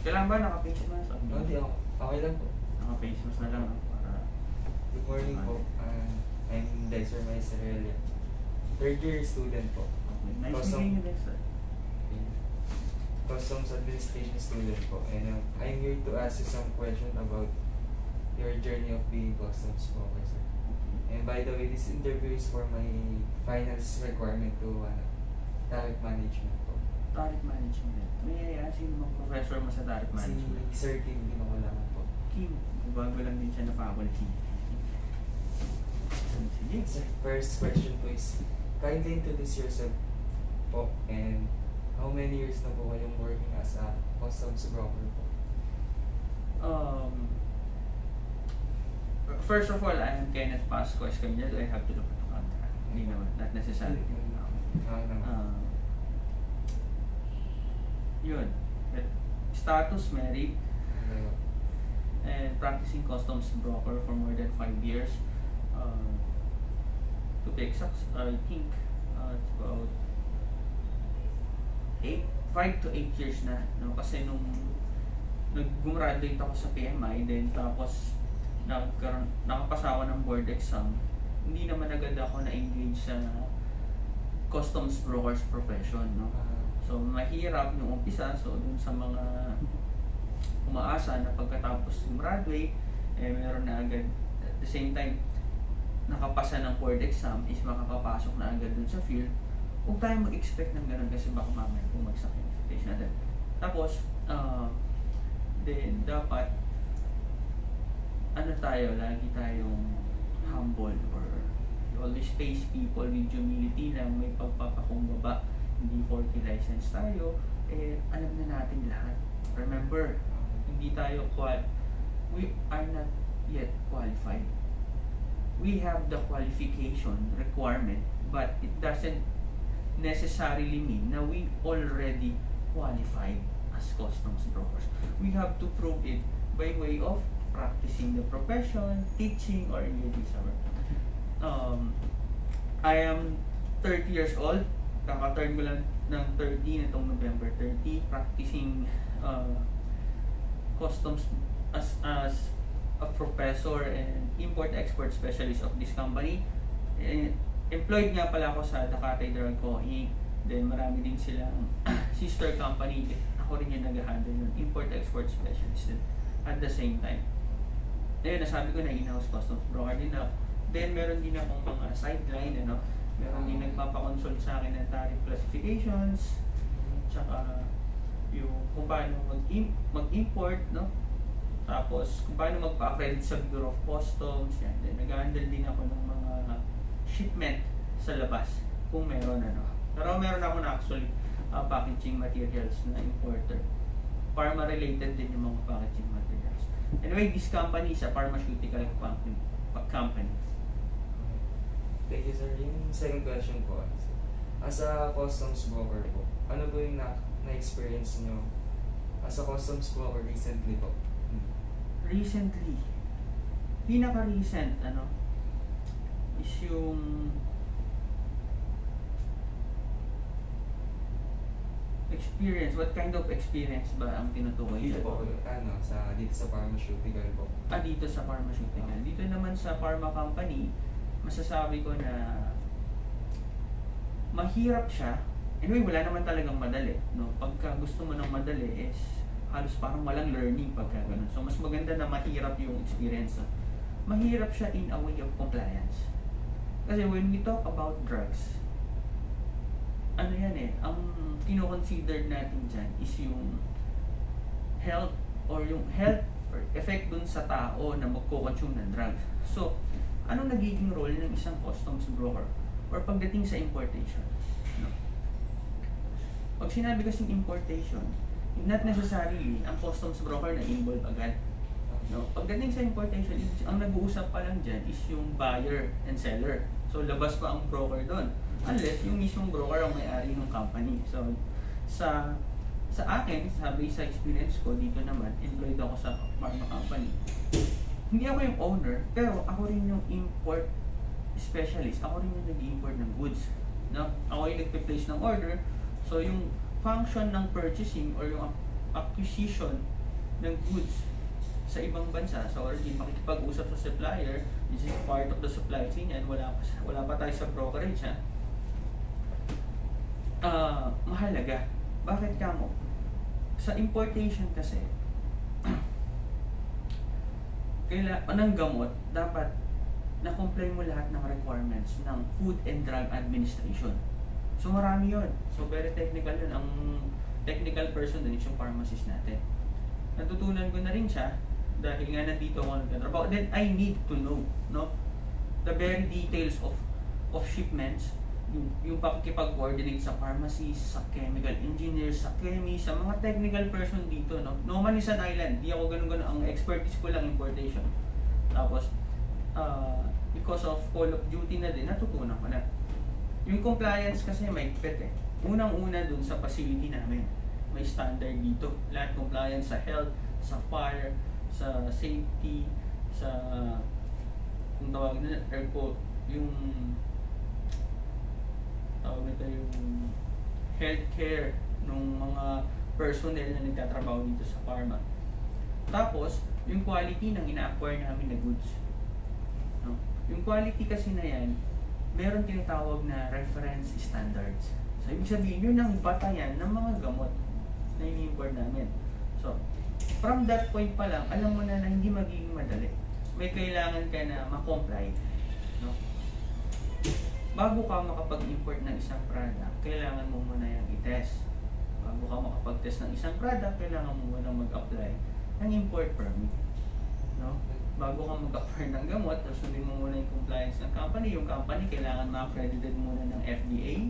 Kailangan ba naka-face mask? Hindi ako. Okay lang po. Naka-face mask na lang no? para Good morning po. Uh, I'm Dexter Maestrella. Third year student po. okay. Nice Custom- meeting you, Dexter. Customs Administration student po. And um, I'm here to ask you some question about your journey of being customs officer. And by the way, this interview is for my finance requirement to ano, tariff management po. Tariff management. May uh, sino bang professor mo sa tariff management? Si Sir Kim Binakulangan po. Kim. Bago lang din siya na faculty. Sige. Sir, first question po is, kindly introduce yourself po and how many years na po kayong working as a customs broker po? Um, first of all, I am Kenneth Pasco Escamilla. Do I have to look at the contract? Hindi naman. Not necessary. Ah, naman. Uh, yun. Status married and practicing customs broker for more than 5 years. Uh, to be exact, I think uh, it's about 8, 5 to 8 years na. No? Kasi nung nag-graduate ako sa PMI, then tapos nagkaroon, nakapasa ako ng board exam, hindi naman agad ako na-engage sa customs broker's profession. No? So, mahirap yung umpisa. So, dun sa mga umaasa na pagkatapos graduate, eh, meron na agad, at the same time, nakapasa ng board exam is makakapasok na agad dun sa field. Huwag tayong mag-expect ng ganun kasi baka mamaya bumagsak yung expectation natin. Tapos, uh, then, dapat, ano tayo, lagi tayong humble or always face people with humility lang, may pagpapakumbaba hindi 40 license tayo, eh, alam na natin lahat. Remember, hindi tayo qual we are not yet qualified. We have the qualification requirement, but it doesn't necessarily mean na we already qualified as customs brokers. We have to prove it by way of practicing the profession, teaching, or engaging work. Um, I am 30 years old. Kaka-turn ko lang ng 30 nitong November 30. Practicing uh, customs as as a professor and import-export specialist of this company. Eh, employed nga pala ako sa Dakate Drug Co. Inc. Then marami din silang sister company. Ako rin yung nag-handle ng import-export specialist at the same time. Then nasabi ko na in-house customs broker din na. Then meron din akong mga sideline, ano, meron din nagpapakonsult sa akin ng tariff classifications, tsaka yung kung paano mag-im- mag-import, no? Tapos kung paano magpa-accredit sa Bureau of Customs, yan. Then nag-handle din ako ng mga shipment sa labas kung meron ano. Pero meron ako na actually uh, packaging materials na importer. Pharma related din yung mga packaging materials. Anyway, this company is a pharmaceutical company. company. Thank you, sir. Yung second question po, as a customs broker po, ano po yung na- na-experience nyo as a customs broker recently po? recently, pinaka-recent, ano, is yung experience. What kind of experience ba ang tinutukoy Dito dyan? po, ano, sa, dito sa pharmaceutical po. Ah, dito sa pharmaceutical. Dito naman sa pharma company, masasabi ko na mahirap siya. Anyway, wala naman talagang madali. No? Pagka gusto mo ng madali is halos parang walang learning pagka ganun. So, mas maganda na mahirap yung experience. Mahirap siya in a way of compliance. Kasi when we talk about drugs, ano yan eh, ang kinoconsider natin dyan is yung health or yung health or effect dun sa tao na magko-consume ng drugs. So, anong nagiging role ng isang customs broker or pagdating sa importation? No? Pag sinabi kasing importation, not necessarily ang customs broker na involved agad. No? Pagdating sa importation, ang nag-uusap pa lang dyan is yung buyer and seller. So, labas pa ang broker doon. Unless yung mismong broker ang may-ari ng company. So, sa sa akin, sabi sa experience ko dito naman, employed ako sa pharma company. Hindi ako yung owner, pero ako rin yung import specialist. Ako rin yung nag-import ng goods. No? Ako yung nagpe-place ng order. So, yung function ng purchasing or yung acquisition ng goods sa ibang bansa, sa origin, makikipag-usap sa supplier, this is part of the supply chain yan, wala pa, wala pa tayo sa brokerage ha. Ah, mahalaga. Bakit ka mo? Sa importation kasi, kaila, ng gamot, dapat na-comply mo lahat ng requirements ng Food and Drug Administration. So marami yon. So very technical yun. Ang technical person din yung pharmacist natin. Natutunan ko na rin siya dahil nga nandito ako nagtatrabaho. Then I need to know, no? The very details of of shipments, yung, yung pakikipag-coordinate sa pharmacies, sa chemical engineers, sa chemist, sa mga technical person dito, no? No man is an island, di ako ganun-ganun. Ang expertise ko lang importation. Tapos, uh, because of call of duty na din, natutunan ko na. Yung compliance kasi may pet eh. Unang-una dun sa facility namin. May standard dito. Lahat compliance sa health, sa fire, sa safety, sa kung tawag na air quote, yung tawag nito yung healthcare ng mga personnel na nagtatrabaho dito sa pharma. Tapos, yung quality ng ina-acquire namin na goods. No? Yung quality kasi na yan, meron tinatawag na reference standards. So, ibig sabihin, yun ang batayan ng mga gamot na ini-import namin. So, from that point pa lang, alam mo na na hindi magiging madali. May kailangan ka na ma-comply. No? Bago ka makapag-import ng isang product, kailangan mo muna yung i-test. Bago ka makapag-test ng isang product, kailangan mo muna mag-apply ng import permit. No? bago ka mag-acquire ng gamot, sundin mo muna yung compliance ng company. Yung company, kailangan ma-accredited muna ng FDA.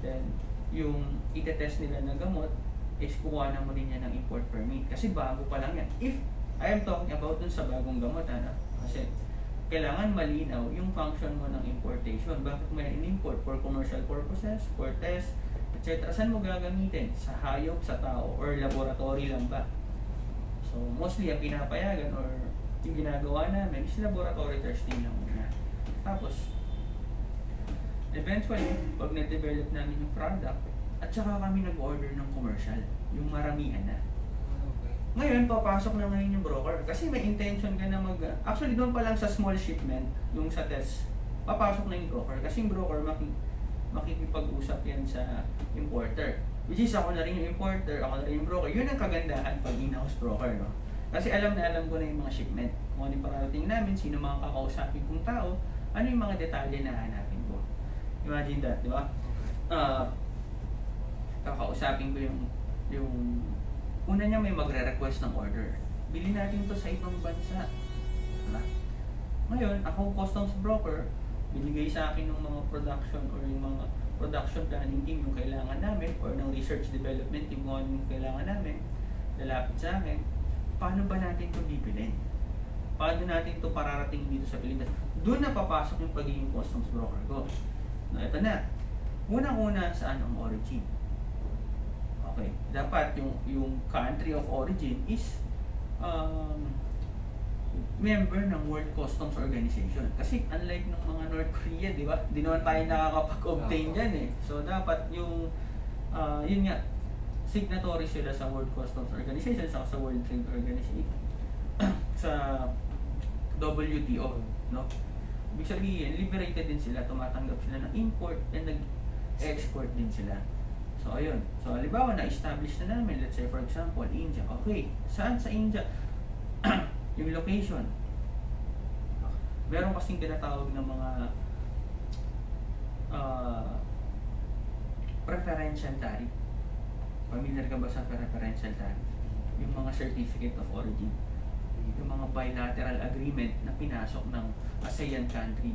Then, yung itetest nila ng gamot, is kukuha na mo rin yan ng import permit. Kasi bago pa lang yan. If, I am talking about dun sa bagong gamot, ano? Kasi, kailangan malinaw yung function mo ng importation. Bakit mo yan in-import? For commercial purposes, for test, etc. Saan mo gagamitin? Sa hayop, sa tao, or laboratory lang ba? So, mostly ang pinapayagan or yung ginagawa namin is laboratory testing lang muna. Tapos, eventually, pag na-develop namin yung product, at saka kami nag-order ng commercial, yung maramihan na. Ngayon, papasok na ngayon yung broker. Kasi may intention ka na mag... Actually, doon pa lang sa small shipment, yung sa test, papasok na yung broker. Kasi yung broker, maki, makikipag-usap yan sa importer. Which is, ako na rin yung importer, ako na rin yung broker. Yun ang kagandahan pag in-house broker, no? Kasi alam na alam ko na yung mga shipment. Kung ano yung pararating namin, sino mga kakausapin kong tao, ano yung mga detalye na hanapin ko. Imagine that, di ba? Ah, kakausapin ko yung yung una niya may magre-request ng order. Bili natin to sa ibang bansa. Diba? Ngayon, ako customs broker, binigay sa akin ng mga production or yung mga production planning team yung kailangan namin or ng research development team kung ano yung kailangan namin, lalapit sa akin, paano ba natin ito bibilin? Paano natin ito pararating dito sa Pilipinas? Doon na papasok yung pagiging customs broker ko. No, ito na. Unang-una, saan ang origin? Okay. Dapat yung yung country of origin is um, member ng World Customs Organization. Kasi unlike ng mga North Korea, di ba? Di naman tayo nakakapag-obtain Oo. dyan eh. So dapat yung, ah, yun nga, signatory sila sa World Customs Organization saka sa World Trade Organization sa WTO, no? Ibig sabihin, liberated din sila, tumatanggap sila ng import and nag-export din sila. So, ayun. So, halimbawa, na-establish na namin, let's say, for example, India. Okay, saan sa India? yung location. Meron kasing tinatawag ng mga uh, preferential tariff. Familiar ka ba sa preferential tariff? Yung mga certificate of origin. Yung mga bilateral agreement na pinasok ng ASEAN country.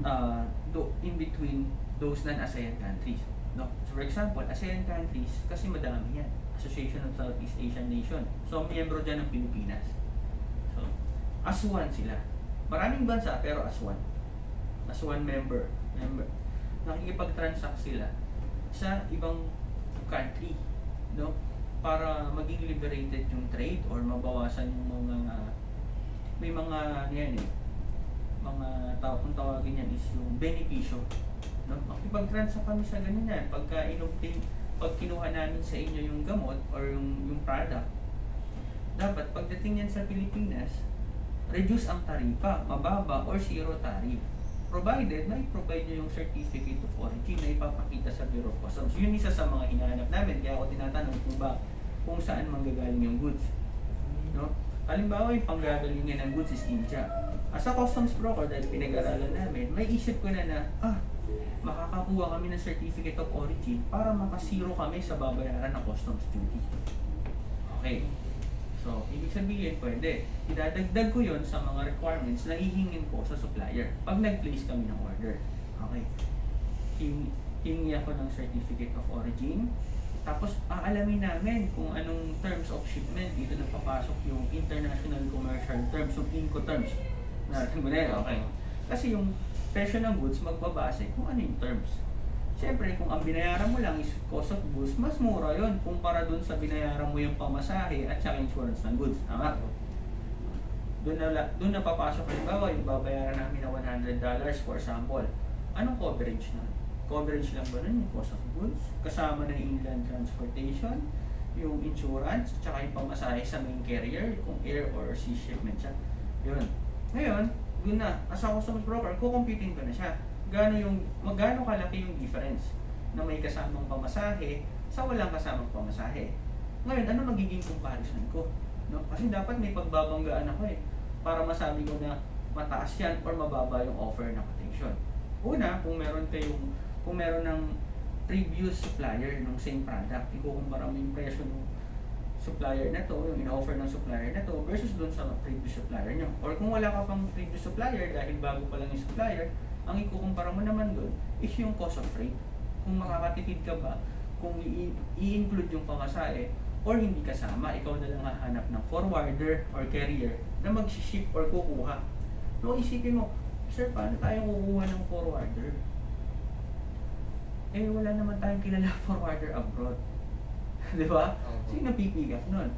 Uh, do, in between those non-ASEAN countries. No? So for example, ASEAN countries, kasi madami yan. Association of Southeast Asian Nation. So, miyembro dyan ng Pilipinas. So, as one sila. Maraming bansa, pero as one. As one member. member. Nakikipag-transact sila sa ibang country. No? Para maging liberated yung trade or mabawasan yung mga may mga ano yan eh mga tao kung tawagin yan is yung benepisyo no makipag-transact kami sa ganun yan pagka inobtain pag kinuha namin sa inyo yung gamot or yung, yung product, dapat pagdating yan sa Pilipinas, reduce ang taripa, mababa or zero tariff. Provided na i-provide nyo yung certificate of origin na ipapakita sa Bureau of Customs. Yun isa sa mga hinahanap namin. Kaya ako tinatanong kung ba kung saan manggagaling yung goods. No? Halimbawa, yung panggagalingan ng goods is India. As a customs broker, dahil pinag-aralan namin, may isip ko na na, ah, makakakuha kami ng certificate of origin para makasiro kami sa babayaran ng customs duty. Okay. So, ibig sabihin, pwede. Idadagdag ko yon sa mga requirements na hihingin ko sa supplier pag nag-place kami ng order. Okay. Hing, hingi ako ng certificate of origin. Tapos, aalamin namin kung anong terms of shipment. Dito na papasok yung international commercial terms, yung INCO terms. Natin mo na okay. Kasi yung presyo ng goods, magbabase kung ano yung terms. Siyempre, kung ang binayaran mo lang is cost of goods, mas mura yon kumpara dun sa binayaran mo yung pamasahe at saka insurance ng goods. Tama? Doon na, doon na papasok, halimbawa, yung babayaran namin na $100 for sample. Anong coverage na? Coverage lang ba nun yung cost of goods? Kasama na yung inland transportation, yung insurance, at saka yung pamasahe sa main carrier, kung air or sea shipment siya. Yun. Ngayon, doon na, as a customs broker, kukumpitin ko na siya gaano yung magano kalaki yung difference na may kasamang pamasahe sa walang kasamang pamasahe. Ngayon, ano magiging comparison ko? No? Kasi dapat may pagbabanggaan ako eh para masabi ko na mataas yan or mababa yung offer na quotation. Una, kung meron kayong kung meron ng previous supplier ng same product, ikukumpara mo yung presyo ng supplier na to, yung in-offer ng supplier na to versus doon sa previous supplier nyo. Or kung wala ka pang previous supplier dahil bago pa lang yung supplier, ang ikukumpara mo naman doon is yung cost of freight. Kung makakatipid ka ba, kung i-include yung pamasahe, or hindi kasama, ikaw na lang hahanap ng forwarder or carrier na mag-ship or kukuha. No, isipin mo, sir, paano tayo kukuha ng forwarder? Eh, wala naman tayong kilala forwarder abroad. Di ba? Sino pipigat nun?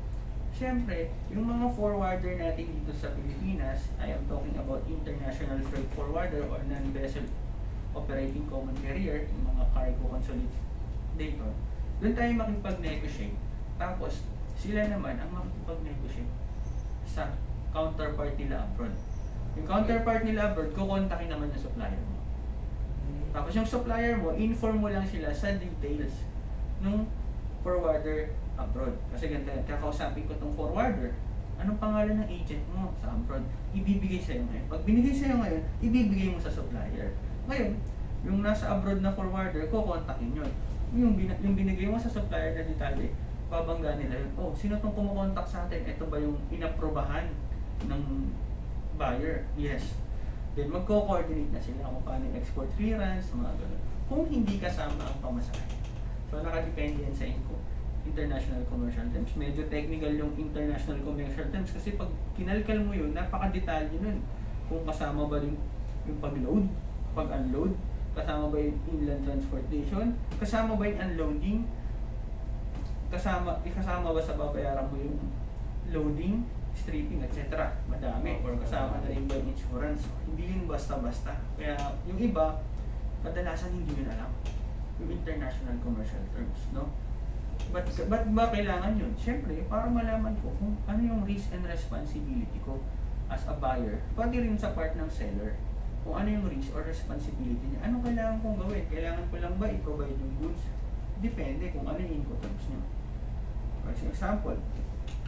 Siyempre, yung mga forwarder natin dito sa Pilipinas, I am talking about international freight forwarder or non-vessel operating common carrier, yung mga cargo consolidator, doon tayo makipag-negotiate. Tapos, sila naman ang makipag-negotiate sa counterpart nila abroad. Yung counterpart nila abroad, kukontakin naman yung supplier mo. Tapos yung supplier mo, inform mo lang sila sa details nung forwarder abroad. Kasi ganito yan, kakausapin ko tong forwarder. Anong pangalan ng agent mo sa abroad? Ibibigay sa'yo ngayon. Pag binigay sa'yo ngayon, ibibigay mo sa supplier. Ngayon, yung nasa abroad na forwarder, kukontakin yun. Yung, bin yung binigay mo sa supplier na detalye, babangga nila yun. Oh, sino tong kumukontak sa atin? Ito ba yung inaprobahan ng buyer? Yes. Then magko-coordinate na sila kung paano export clearance, mga ganun. Kung hindi kasama ang pamasahe. So nakadepende yan sa inko international commercial terms. Medyo technical yung international commercial terms kasi pag kinalkal mo yun, napaka-detalye nun. Kung kasama ba yung, yung pag-load, pag-unload, kasama ba yung inland transportation, kasama ba yung unloading, kasama, kasama ba sa babayaran mo yung loading, stripping, etc. Madami. Or kasama na rin ba yung insurance. Hindi yun basta-basta. Kaya yung iba, kadalasan hindi yun alam. Yung international commercial terms, no? Ba't, ba't ba kailangan yun? Siyempre, para malaman ko kung ano yung risk and responsibility ko as a buyer, pati rin sa part ng seller. Kung ano yung risk or responsibility niya. Ano kailangan kong gawin? Kailangan ko lang ba i-provide yung goods? Depende kung ano yung incoterms niya. For example,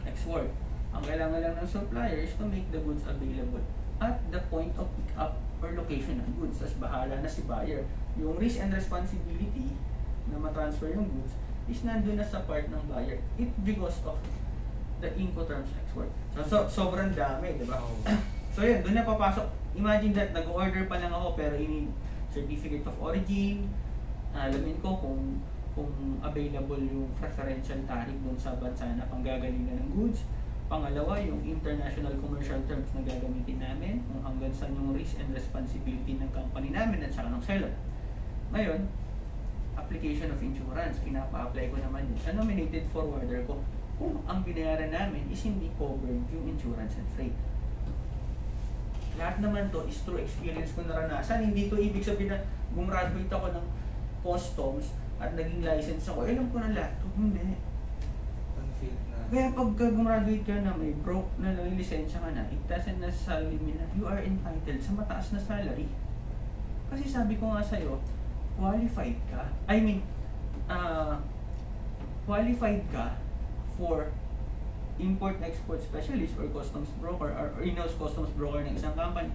X-Work. Ang kailangan lang ng supplier is to make the goods available at the point of pick-up or location ng goods. Tapos bahala na si buyer. Yung risk and responsibility na matransfer yung goods is nandun na sa part ng buyer. It because of the Incoterms export. So, so sobrang dami, di ba? so yun, doon na papasok. Imagine that, nag-order pa lang ako pero ini certificate of origin, alamin ko kung kung available yung preferential tariff dun sa bansa na panggagalingan ng goods. Pangalawa, yung international commercial terms na gagamitin namin, kung hanggang saan yung risk and responsibility ng company namin at saka ng seller. Ngayon, application of insurance, pinapa-apply ko naman yun. Sa nominated forwarder ko, kung ang binayaran namin is hindi covered yung insurance and freight. Lahat naman to is through experience ko naranasan. Hindi to ibig sabihin na gumraduate ako ng customs at naging license ako, alam ko na lahat. Hindi. Unfilled na. Kaya pagka gumraduate ka na may broke na lang lisensya ka na, it doesn't necessarily mean na you are entitled sa mataas na salary. Kasi sabi ko nga sa'yo, qualified ka. I mean, uh, qualified ka for import-export specialist or customs broker or, in-house customs broker ng isang company.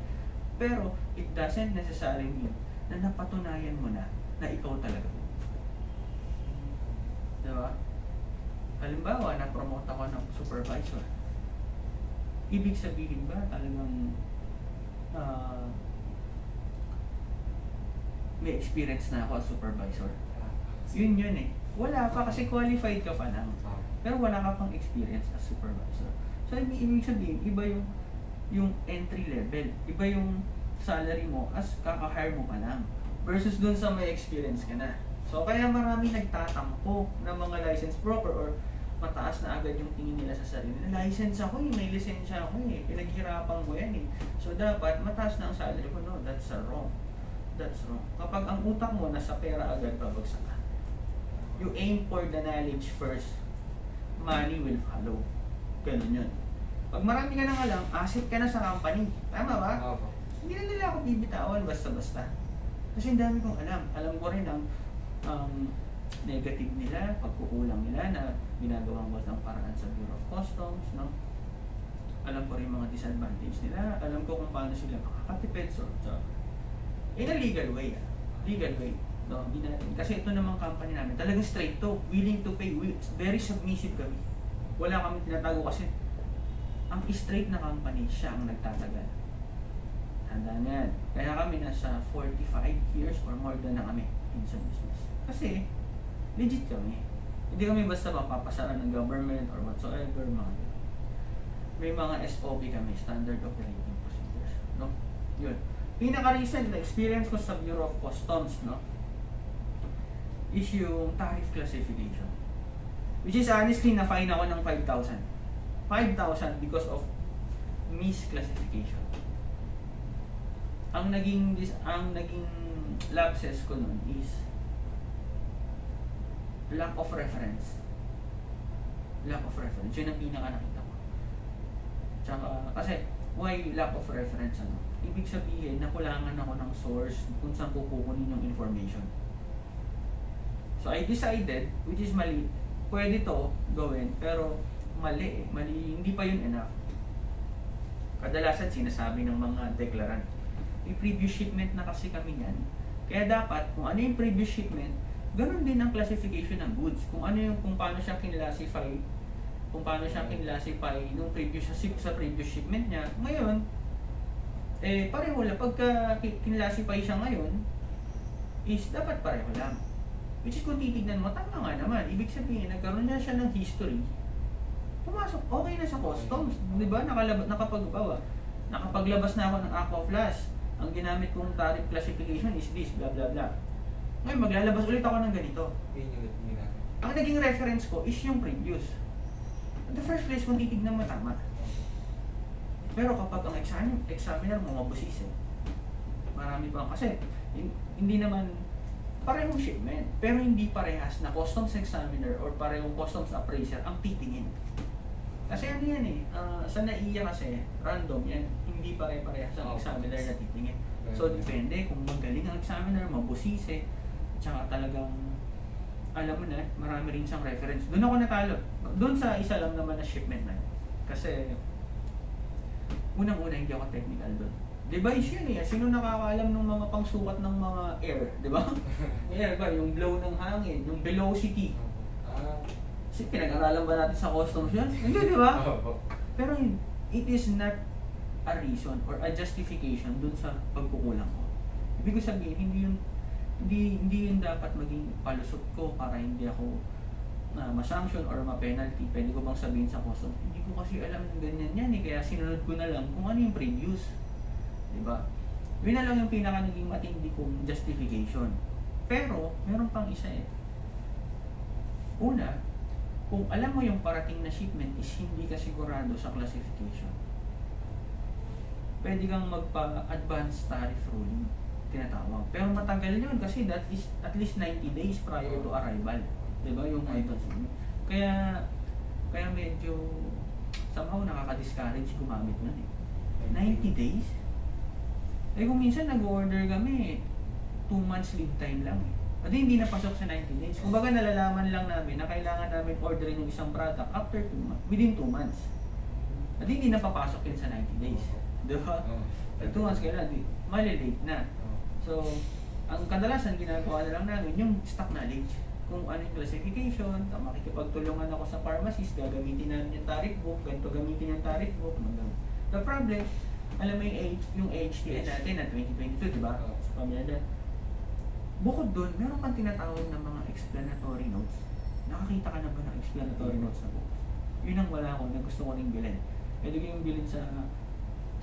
Pero it doesn't necessarily mean na napatunayan mo na na ikaw talaga. Diba? Halimbawa, na-promote ako ng supervisor. Ibig sabihin ba talagang ah, may experience na ako as supervisor? Yun yun eh. Wala pa kasi qualified ka pa lang. Pero wala ka pang experience as supervisor. So, ibig, sabihin, iba yung yung entry level. Iba yung salary mo as kaka-hire mo pa lang. Versus dun sa may experience ka na. So, kaya marami nagtatampo ng mga license broker or mataas na agad yung tingin nila sa sarili. License ako eh, may lisensya ako eh, pinaghirapan ko yan eh. So, dapat mataas na ang salary ko. No, that's uh, wrong. That's wrong. Kapag ang utak mo nasa pera agad, babagsak ka. You aim for the knowledge first money will follow. Ganun yun. Pag marami ka nang alam, asset ka na sa company. Tama ba? Opo. Hindi na nila ako bibitawan basta-basta. Kasi ang dami kong alam. Alam ko rin ang um, negative nila, pagkukulang nila na ginagawang was ng paraan sa Bureau of Customs. No? Alam ko rin mga disadvantage nila. Alam ko kung paano sila makakatipid. So, so, in a legal way. ah. Legal way. No, hindi na, kasi ito namang company namin, talagang straight to, willing to pay, very submissive kami. Wala kami tinatago kasi ang straight na company, siya ang nagtatagal. Handa na yan. Kaya kami nasa 45 years or more than na kami in sa business. Kasi, legit kami. Hindi kami basta mapapasaran ng government or whatsoever, mga. May mga SOP kami, Standard Operating Procedures. No? Yun. Pinaka-recent na experience ko sa Bureau of Customs, no? is yung tariff classification. Which is honestly, na-fine ako ng 5,000. 5,000 because of misclassification. Ang naging ang naging lapses ko nun is lack of reference. Lack of reference. Yun ang pinaka nakita ko. Tsaka, kasi, why lack of reference? Ano? Ibig sabihin, nakulangan ako ng source kung saan kukunin yung information. So I decided, which is mali, pwede to gawin, pero mali. Mali, hindi pa yun enough. Kadalasan sinasabi ng mga declarant, may previous shipment na kasi kami yan. Kaya dapat, kung ano yung previous shipment, ganun din ang classification ng goods. Kung ano yung, kung paano siya kinlassify, kung paano siya kinlassify nung previous sa previous shipment niya, ngayon, eh, pareho lang. Pagka ki- kinlassify siya ngayon, is dapat pareho lang. Which is kung titignan mo, tama nga naman. Ibig sabihin, nagkaroon na siya ng history. Pumasok, okay na sa customs. Di ba? Nakalabas, nakapagbawa. Nakapaglabas na ako ng aqua flash. Ang ginamit kong tariff classification is this, blah blah blah. Ngayon, maglalabas ulit ako ng ganito. Ang naging reference ko is yung previous. In the first place, kung titignan mo tama. Pero kapag ang examiner, examiner mo mabusis eh. Marami pa kasi hin- hindi naman parehong shipment, pero hindi parehas na customs examiner or parehong customs appraiser ang titingin. Kasi ano yan eh, ah, sa NAIA kasi, random yan, hindi pare-parehas ang Oh. examiner na titingin. So depende kung magaling ang examiner, mabusise, tsaka talagang alam mo na, marami rin siyang reference. Doon ako natalo. Doon sa isa lang naman na shipment na yun. Kasi unang-una hindi ako technical doon. Device yun eh. Sino nakakaalam ng mga pangsukat ng mga air, di ba? air ba? Yung blow ng hangin, yung velocity. Ah, Kasi pinag-aralan ba natin sa customs yun? Hindi, di ba? Pero yun, it is not a reason or a justification dun sa pagkukulang ko. Ibig ko sabihin, hindi yun, hindi, hindi yun dapat maging palusot ko para hindi ako na ma-sanction or ma-penalty. Pwede ko bang sabihin sa customs, ko kasi alam ng ganyan yan eh, kaya sinunod ko na lang kung ano yung previous. Di ba? Yun na lang yung pinaka naging matindi kong justification. Pero, meron pang isa eh. Una, kung alam mo yung parating na shipment is hindi ka sigurado sa classification, pwede kang magpa-advance tariff ruling. tinatawag. Pero matagal yun kasi that is at least 90 days prior to arrival. Di ba? Yung items. Kaya, kaya medyo somehow nakaka-discourage gumamit nun eh. 90 days? Eh kung minsan nag-order kami, 2 months lead time lang eh. At hindi napasok sa 90 days. Kumbaga nalalaman lang namin na kailangan namin orderin yung isang product after 2 months, within 2 months. At hindi napapasok yun sa 90 days. Di ba? Oo. At 2 months kailan, di, malilate na. Oo. So, ang kadalasan ginagawa na lang namin yung stock knowledge. Kung ano yung classification, makikipagtulungan ako sa pharmacist, gagamitin namin yung tariff book, ganito gamitin yung tariff book. The problem, alam mo yung, H, yung HTN natin na 2022, di ba? Sa pamilya Bukod doon, meron pang tinatawag ng mga explanatory notes. Nakakita ka na ba ng explanatory notes na books? Yun ang wala ko na gusto ko rin bilhin. Pwede ko yung bilhin sa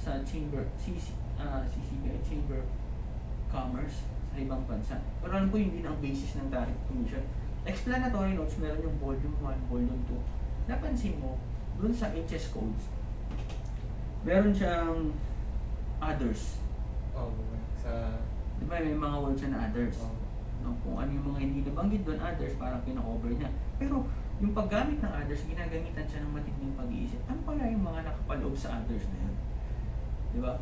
sa chamber, CC, ah CCBI, Chamber Commerce sa ibang bansa. Pero alam ko hindi ang basis ng tariff commission. Explanatory notes, meron yung volume 1, volume 2. Napansin mo, doon sa HS codes, meron siyang others. Oo. Sa... Di ba may mga words siya na others? Oo. No, kung ano yung mga hindi nabanggit doon, others, parang kina-cover niya. Pero yung paggamit ng others, ginagamitan siya ng matinding pag-iisip. Ano pala yung mga nakapaloob sa others na yun? Di ba?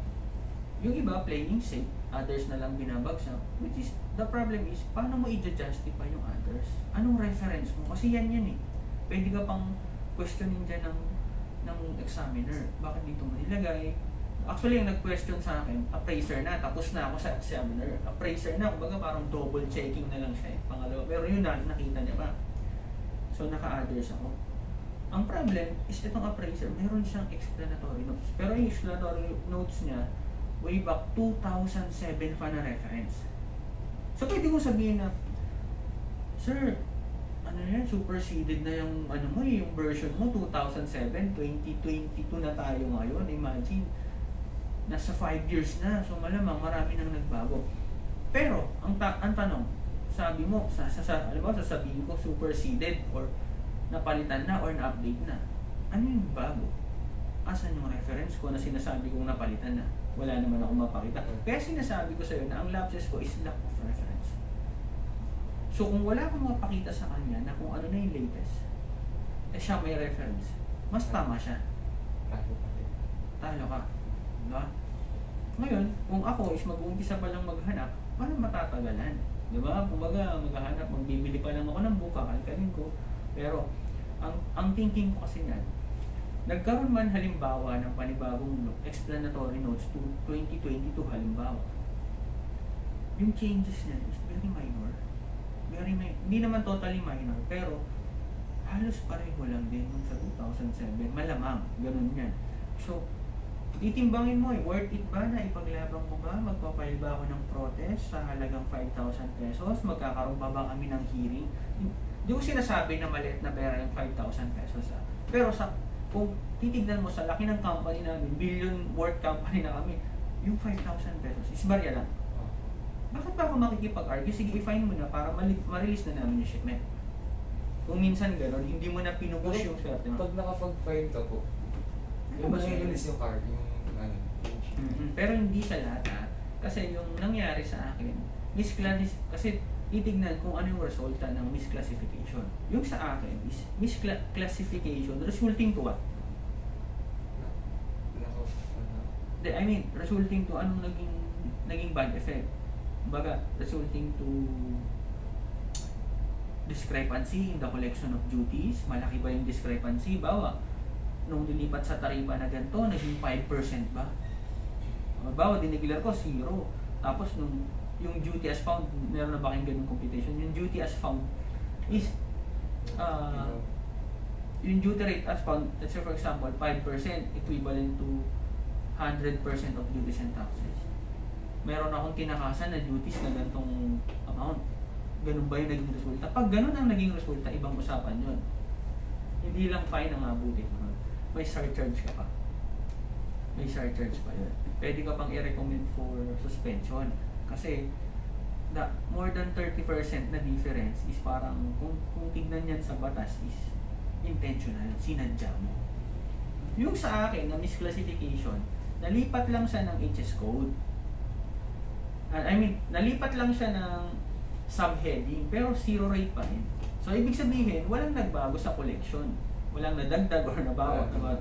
Yung iba, playing safe, others na lang binabagsak. Which is, the problem is, paano mo i-justify yung others? Anong reference mo? Kasi yan yan eh. Pwede ka pang questionin dyan ng, ng examiner. Bakit dito mo nilagay? Actually, yung nag-question sa akin, appraiser na, tapos na ako sa examiner. Appraiser na, kumbaga parang double checking na lang siya eh, pangalawa. Pero yun na, nakita niya pa. So, naka-others ako. Ang problem is itong appraiser, meron siyang explanatory notes. Pero yung explanatory notes niya, way back 2007 pa na reference. So, pwede ko sabihin na, Sir, ano yan, superseded na yung, ano mo, eh, yung version mo, 2007, 2022 na tayo ngayon, imagine nasa 5 years na. So malamang marami nang nagbago. Pero ang ta- ang tanong, sabi mo, sa, sa, sa alam mo, sasabihin ko superseded or napalitan na or na-update na. Ano yung bago? Asan yung reference ko na sinasabi kong napalitan na? Wala naman ako mapakita. Kaya sinasabi ko sa'yo na ang lapses ko is lack of reference. So kung wala akong mapakita sa kanya na kung ano na yung latest, eh siya may reference, mas tama siya talo ka. Diba? Ngayon, kung ako is mag-uumpisa pa lang maghanap, paano matatagalan? Diba? Kumbaga, maghahanap, magbibili pa lang ako ng buka, kalkalin ko. Pero, ang ang thinking ko kasi yan, nagkaroon man halimbawa ng panibagong explanatory notes to 2022 halimbawa, yung changes niyan is very minor. Very minor. Hindi naman totally minor, pero halos pareho lang din nung sa 2007. Malamang, ganun yan. So, titimbangin mo eh, worth it ba na ipaglabang ko ba? Magpapile ba ako ng protest sa halagang 5,000 pesos? Magkakaroon pa ba kami ng hearing? Hindi ko sinasabi na maliit na pera yung 5,000 pesos ha. Pero sa, kung titignan mo sa laki ng company namin, billion worth company na kami, yung 5,000 pesos is barya lang. Oo. Bakit ba ako makikipag-argue? Sige, i-fine mo na para ma-release na namin yung shipment. Kung minsan gano'n, hindi mo na pinupush yung swerte mo. Pag nakapag-file ka po, Ano yung ba release yung card, yung ano. Mhm. Pero hindi sa lahat ha. Kasi yung nangyari sa akin, misclass kasi titignan kung ano yung resulta ng misclassification. Yung sa akin is misclassification resulting to what? I mean, resulting to anong naging naging bad effect. Baga, resulting to discrepancy in the collection of duties. Malaki ba yung discrepancy? Bawa, nung dilipat sa taripa na ganito, naging 5% ba? Bawa, diniglar ko, zero. Tapos, nung yung duty as found, meron na ba kayong ganyung computation? Yung duty as found is, know, yung duty rate as found, let's say for example, 5% equivalent to 100% of duties and taxes. Meron akong tinakasan na duties na ganitong amount. Ganun ba yung naging resulta? Pag ganun ang naging resulta, ibang usapan yun. Hindi lang fine ang abutin mo. May surcharge ka pa. May surcharge pa yun. Pwede ka pang i-recommend for suspension. Kasi the more than 30% na difference is parang kung, kung tignan yan sa batas is intentional, sinadya mo. Yung sa akin na misclassification, nalipat lang siya ng HS code. I mean, nalipat lang siya ng subheading, pero zero rate pa rin. So, ibig sabihin, walang nagbago sa collection. Walang nadagdag or nabawas. Wala. Diba?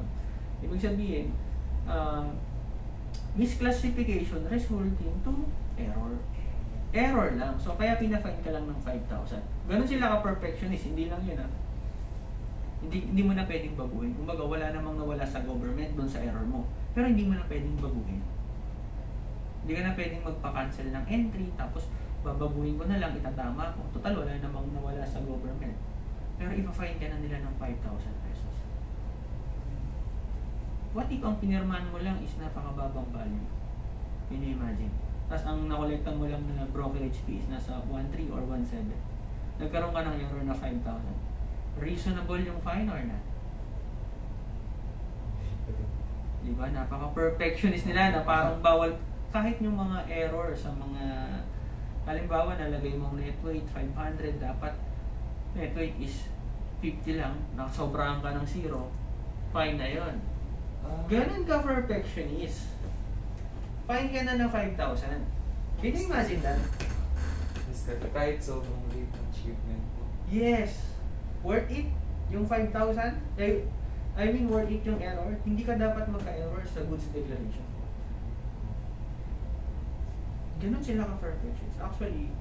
Ibig sabihin, uh, misclassification resulting to error. Error lang. So, kaya pinafine ka lang ng 5,000. Ganun sila ka-perfectionist. Hindi lang yun, ah. Hindi, hindi mo na pwedeng baguhin. Kumbaga, wala namang nawala sa government doon sa error mo. Pero hindi mo na pwedeng baguhin. Hindi ka na pwedeng magpa-cancel ng entry, tapos babaguhin ko na lang, itatama ko. Total, wala namang nawala sa government. Pero ipa-fine ka na nila ng 5,000 pesos. What if ang pinirmahan mo lang is napakababang value? Can you imagine? Tapos ang nakolekta mo lang na brokerage fee is nasa 1.3 or 1.7. Nagkaroon ka ng error na 5,000. Reasonable yung fine or not? Di ba? Napaka-perfectionist nila na parang bawal kahit yung mga error sa mga halimbawa nalagay mong net weight 500 dapat net weight is 50 lang nakasobrahan ka ng zero fine na yon Ah, ganun ka perfectionist ka na ng 5,000 can you imagine that? Mas ka- kahit sobrang late ng shipment mo. yes. Worth it? Yung 5,000 eh, I mean worth it yung error? Hindi ka dapat magka-error sa goods declaration. Ganun sila ka-perfectionist. Actually,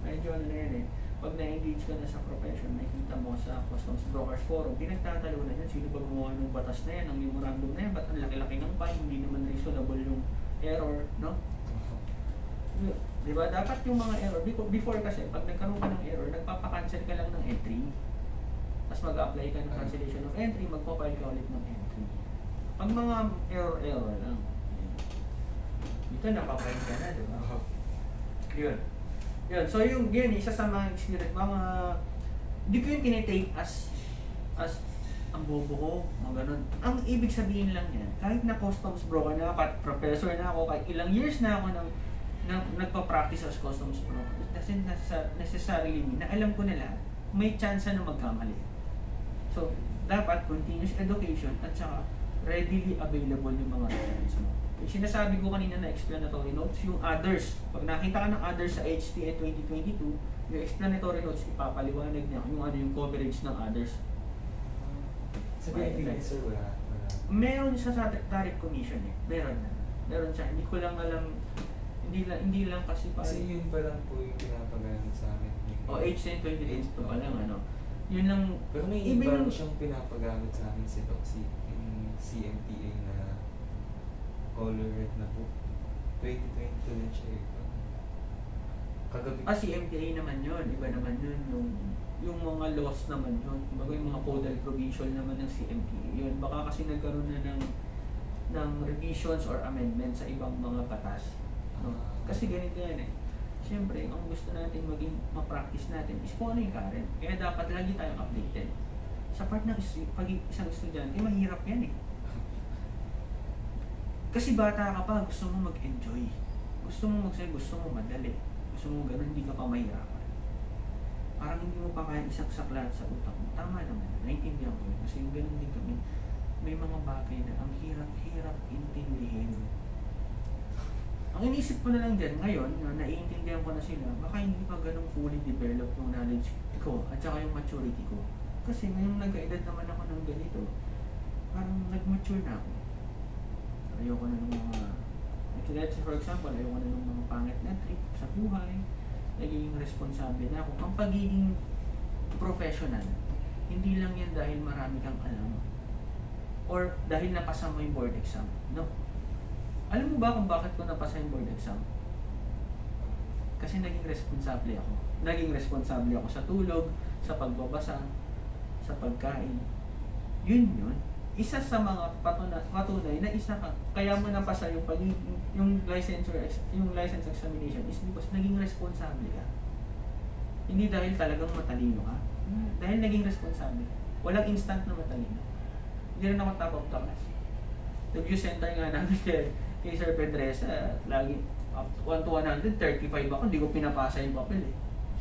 medyo ano na yan eh. Pag na-engage ka na sa profession, nakikita mo sa Customs Brokers Forum, pinagtatalunan yan, sino ba gumawa ng batas na yan, ng memorandum na yan, ba't ang laki-laki ng fine, hindi naman reasonable yung error, no? Di ba? Dapat yung mga error, before, kasi, pag nagkaroon ka ng error, nagpapakancel ka lang ng entry. Tapos mag-apply ka ng cancellation of entry, magpapile ka ulit ng entry. Pag mga error-error lang, dito napapile ka na, di ba? Yun. Yun. So yung yun, isa sa mga experience, mga, hindi ko yun tinitake as, as, ang bobo ko, mga ganun. Ang ibig sabihin lang yan, kahit na customs broker na ako, professor na ako, kahit ilang years na ako nang, nang nagpa-practice as customs broker, doesn't necessa- necessarily mean na alam ko na lahat, may chance na magkamali. So, dapat continuous education at saka readily available yung mga reference mo. Yung sinasabi ko kanina na explanatory notes, yung others. Pag nakita ka ng others sa HTA 2022, yung explanatory notes, ipapaliwanag niya kung ano yung coverage ng others. Sa wala. wala. Meron siya sa tariff commission eh. Meron na. Meron siya. Hindi ko lang alam, hindi lang, hindi lang kasi parang, Kasi yun pa lang po yung pinapagamit sa amin. O HTA 2022 pa lang ano. Yun lang, Pero may Iba iba yung- siyang pinapagamit sa amin si Doxy, yung CMTA na color red na po. 2022 din siya eh. Kagabi. Ah, si MTA naman yun. Iba naman yun. Yung, yung mga laws naman yun. Bago yung mga codal provision naman ng CMTA. Yun, baka kasi nagkaroon na ng, ng revisions or amendments sa ibang mga batas. No? Kasi ganito yan eh. Siyempre, ang gusto natin maging ma-practice natin is kung ano yung current. Kaya dapat lagi tayong updated. Sa part ng pag isang estudyante, mahirap yan eh. Kasi bata ka pa, gusto mo mag-enjoy. Gusto mo mag gusto mo madali. Gusto mo ganun, hindi ka pa mahirapan. Parang hindi mo pa kaya isaksak lahat sa utak mo. Tama naman, naintindihan ko yun. Kasi ganun din kami, may mga bagay na ang hirap-hirap intindihin. Ang inisip ko na lang dyan ngayon, na naiintindihan ko na sila, baka hindi pa ganun fully developed yung knowledge ko at saka yung maturity ko. Kasi ngayong nagka-edad naman ako ng ganito, parang nag-mature na ako. Ayoko na ng mga, say for example, ayoko na ng mga pangit na trip sa buhay, nagiging responsable na ako. Ang pagiging professional, hindi lang yan dahil marami kang alam or dahil napasa mo yung board exam. No. Alam mo ba kung bakit ko napasa yung board exam? Kasi naging responsable ako. Naging responsable ako sa tulog, sa pagbabasa, sa pagkain. Yun yun. Isa sa mga patunay, patunay na isa ka, kaya mo napasa yung pag yung licensure ex- yung license examination is because naging responsable ka. Hindi dahil talagang matalino ka. Dahil naging responsable. Walang instant na matalino. Hindi rin ako top of the class. Review center nga namin kay, kay Sir Pedresa, lagi up 1 to 100, 35 ako, hindi ko pinapasa yung papel eh.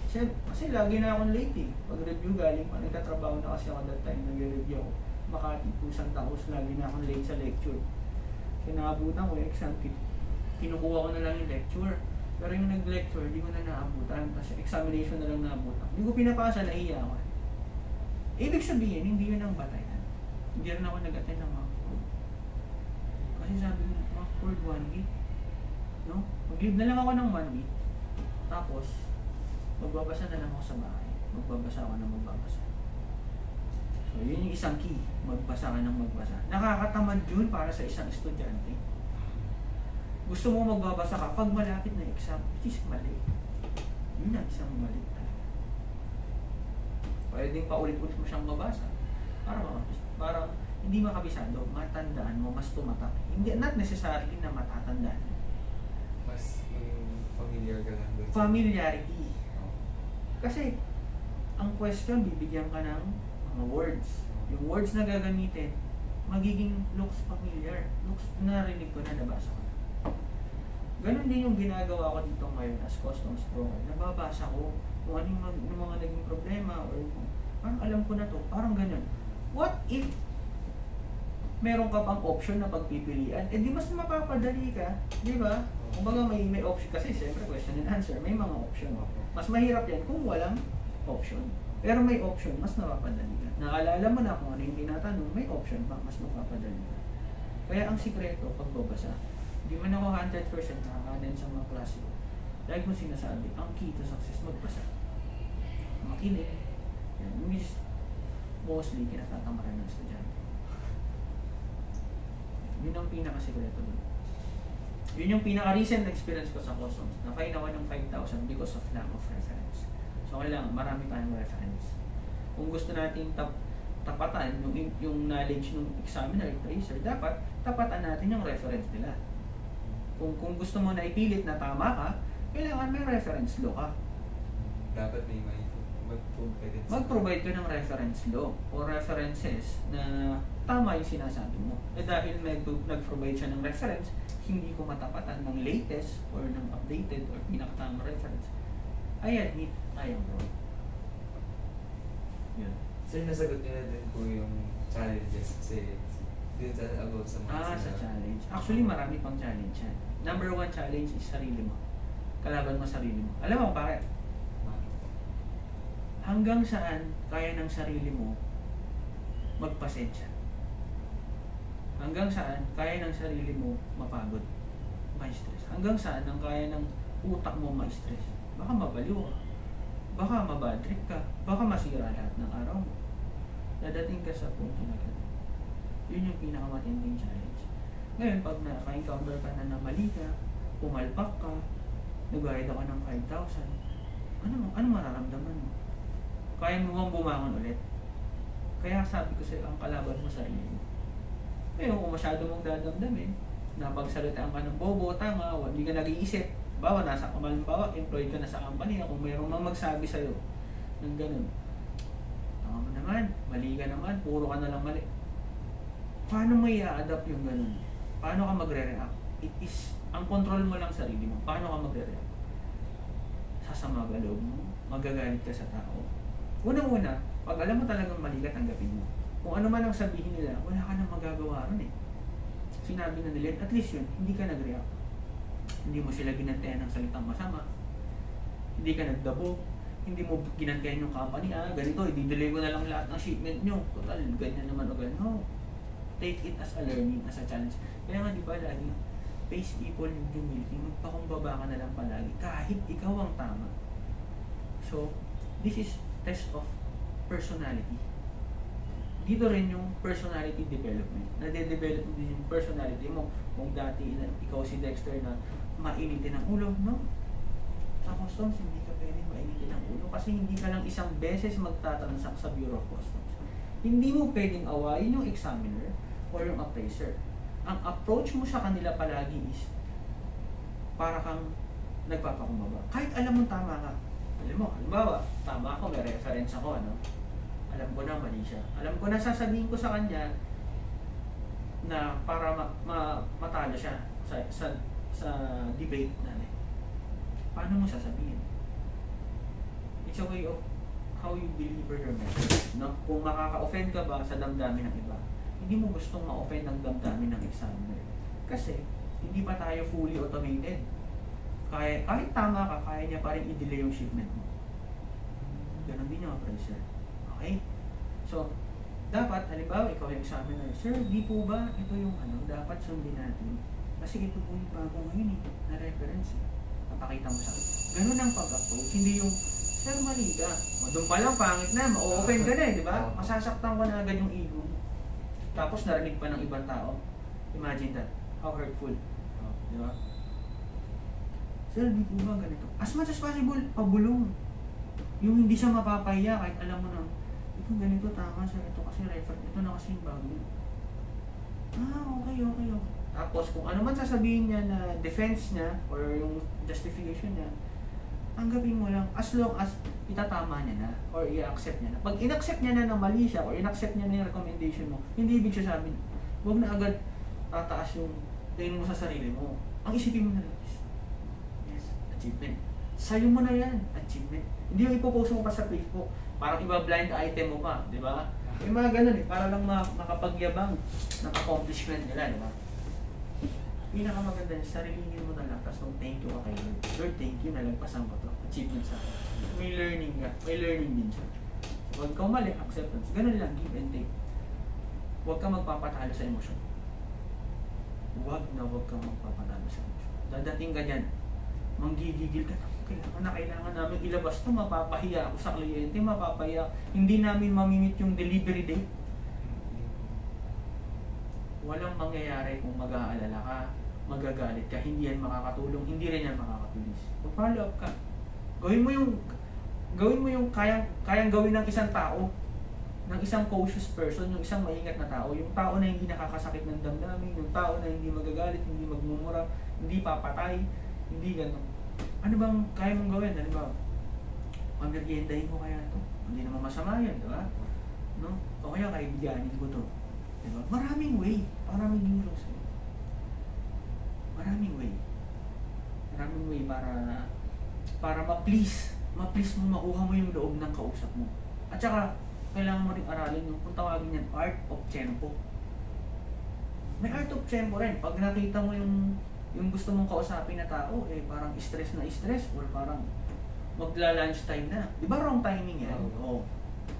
Kasi, kasi lagi na akong late eh. Pag review galing pa, nagtatrabaho na kasi ako that time, nag-review ako. Po Santa Cruz, lagi na akong late sa lecture. Kasi nakabutan ko yung exam, kin- kinukuha ko na lang yung lecture. Pero yung nag-lecture, hindi ko na naabutan. Kasi examination na lang naabutan. Hindi ko pinapasa, naiya ako. Ibig sabihin, hindi yun ang batayan. Hindi rin ako nag-attend ng mga court. Kasi sabi mo, mga one week. No? Mag-leave na lang ako ng one week. Tapos, magbabasa na lang ako sa bahay. Magbabasa ako ng magbabasa. So, yun yung isang key. Magbasa ka ng magbasa. Nakakatamad yun para sa isang estudyante. Gusto mo magbabasa ka pag malapit na exam, which is mali. Yun ang isang mali talaga. Pwedeng paulit-ulit mo siyang mabasa. Para, para hindi makabisado, matandaan mo, mas tumatak. Hindi, not necessarily na matatandaan. Mas yung familiar ka lang doon. Familiarity. Kasi, ang question, bibigyan ka ng mga words. Yung words na gagamitin, magiging looks familiar. Looks, narinig ko na, nabasa ko na. Ganon din yung ginagawa ko dito ngayon as customs broker. Nababasa ko kung ano yung, mga- yung mga naging problema or kung parang alam ko na to, parang ganun. What if meron ka pang option na pagpipilian, eh di mas mapapadali ka, di ba? Kumbaga may, may option, kasi siyempre question and answer, may mga option. Mas mahirap yan kung walang option. Pero may option, mas napapadali ka. Naalala mo na kung ano yung tinatanong, may option pa, mas mapapadali ka. Kaya ang sikreto, pagbabasa, hindi man ako 100% nakakanin sa mga klase ko. Like mo sinasabi, ang key to success, magbasa. Makinig. Yan, which is mostly kinatatamaran ng estudyante. Yun ang pinakasikreto doon. Yun yung pinaka-recent experience ko sa customs. Na-fine ako ng 5,000 because of lack of reference. So, kailangan marami tayong reference. Kung gusto nating tap tapatan yung, yung knowledge ng examiner, tracer, dapat tapatan natin yung reference nila. Kung, kung gusto mo na ipilit na tama ka, kailangan may reference law ka. Dapat may may sa- Mag-provide ka ng reference law o references na tama yung sinasabi mo. Eh dahil nag- nag-provide siya ng reference, hindi ko matapatan ng latest or ng updated or pinakatamang reference. I admit, I am wrong. Sir, nasagot niyo na din po yung challenges kasi din sa about sa mga Ah, sa sinabi. challenge. Actually, marami pang challenge yan. Number one challenge is sarili mo. Kalaban mo sarili mo. Alam mo kung bakit? Hanggang saan kaya ng sarili mo magpasensya? Hanggang saan kaya ng sarili mo mapagod, ma-stress? Hanggang saan ang kaya ng utak mo ma-stress? Baka mabaliw ka. Baka mabadrip ka. Baka masira lahat ng araw mo. Dadating ka sa punto na ganun. Yun yung pinakamatinding challenge. Ngayon, pag naka-encounter ka na na mali ka, pumalpak ka, nagbayad ako ng 5,000, ano, ano mararamdaman mo? Kaya mo bang bumangon ulit? Kaya sabi ko sa'yo, ang kalaban mo sarili mo. Ngayon, kung masyado mong dadamdamin, napagsalitaan ka ng bobo, tanga, hindi ka nag-iisip, bawa nasa kamalimbawa, employed ka na sa company, kung mayroong mang magsabi sa'yo ng ganun, tanga mo naman, mali ka naman, puro ka na lang mali. Paano mo i-adapt yung ganun? Paano ka magre-react? It is, ang control mo lang sarili mo. Paano ka magre-react? Sasama ba loob mo? Magagalit ka sa tao? Unang-una, pag alam mo talagang mali ka, tanggapin mo. Kung ano man ang sabihin nila, wala ka nang magagawa ron eh. Sinabi na nila, at least yun, hindi ka nag-react. Hindi mo sila ginantayan ng salitang masama. Hindi ka nagdabo. Hindi mo ginantayan yung company, ah, ganito, i-delay ko na lang lahat ng shipment nyo. Total, ganyan naman o ganyan. No. Take it as a learning, as a challenge. Kaya nga, di ba, lagi, face people with humility, magpakumbaba ka na lang palagi, kahit ikaw ang tama. So, this is test of personality. Dito rin yung personality development. Nade-develop din yung personality mo. Kung dati ikaw si Dexter na mainitin ang ulo, no? Sa customs, hindi ka pwedeng mainitin ang ulo kasi hindi ka lang isang beses magtatransact sa Bureau of Customs. Hindi mo pwedeng awayin yung examiner or yung appraiser. Ang approach mo sa kanila palagi is para kang nagpapakumbaba. Kahit alam mo tama ka. Alam mo, halimbawa, tama ako, may reference ako, ano? Alam ko na mali siya. Alam ko na sasabihin ko sa kanya na para ma, ma- matalo siya sa, sa, sa debate natin. Paano mo sasabihin? It's a way of how you deliver your message. No? Kung makaka-offend ka ba sa damdamin ng iba, hindi mo gustong ma-offend ang damdamin ng examiner. Kasi, hindi pa tayo fully automated. kaya, kahit tama ka, kaya niya pa rin i-delay yung shipment mo. Ganon din yung appraiser. Okay? So, dapat, halimbawa, ikaw yung examiner, Sir, di po ba ito yung ano, dapat sundin natin? Kasi ito po yung bago ngayon eh, na reference eh. Napakita mo sa akin. Ganun ang pag-approach, hindi yung, Sir, mali ka. O, doon pa lang, pangit na, ma-open ka na eh, di ba? Masasaktan ka na agad yung ego mo. Tapos narinig pa ng ibang tao. Imagine that. How hurtful. Di ba? Sir, di po ba ganito? As much as possible, pabulong. Yung hindi siya mapapahiya kahit alam mo na, ito ganito, tama sir, ito kasi refer, ito na kasi yung bago. Ah, okay, okay, okay. Tapos kung ano man sasabihin niya na defense niya or yung justification niya, tanggapin mo lang as long as itatama niya na or i-accept niya na. Pag in-accept niya na na mali siya or in-accept niya na yung recommendation mo, hindi ibig siya sabihin, huwag na agad tataas yung tingin mo sa sarili mo. Ang isipin mo na lang is, yes, achievement. Sa'yo mo na yan, achievement. Hindi yung ipopost mo pa sa Facebook, parang iba blind item mo pa, di ba? Yung mga ganun eh, para lang ma- makapagyabang ng accomplishment nila, di ba? Pinakamaganda yung sarilinin mo na lang, tapos nung thank you ka kay Lord. Lord, thank you, nalagpasan ko to. Achievement sa akin. May learning ka, may learning din siya. Huwag kang mali, acceptance. Ganun lang, give and take. Huwag kang magpapatalo sa emosyon. Huwag na huwag kang magpapatalo sa emosyon. Dadating ka dyan, manggigigil ka na, kailangan na kailangan namin ilabas to, mapapahiya ako sa kliyente, mapapahiya. Hindi namin mamimit yung delivery date. Walang mangyayari kung mag-aalala ka, magagalit ka, hindi yan makakatulong, hindi rin yan makakatulis. Mag-follow up ka. Gawin mo yung gawin mo yung kayang kayang gawin ng isang tao, ng isang cautious person, yung isang maingat na tao, yung tao na hindi nakakasakit ng damdamin, yung tao na hindi magagalit, hindi magmumura, hindi papatay, hindi ganun. Ano bang kaya mong gawin? Ano ba? Pameriendahin mo kaya to? Hindi naman masama yan, di ba? No? O kaya kaibiganin ko to. Di? Maraming way. Maraming ginagawa sa'yo. Maraming way. Maraming way para para ma-please. Ma-please mo, makuha mo yung loob ng kausap mo. At saka, kailangan mo rin aralin yung kung tawagin yan, art of tempo. May art of tempo rin. Pag nakita mo yung yung gusto mong kausapin na tao, eh parang stress na stress or parang magla-lunch time na. Di ba wrong timing yan? Oo.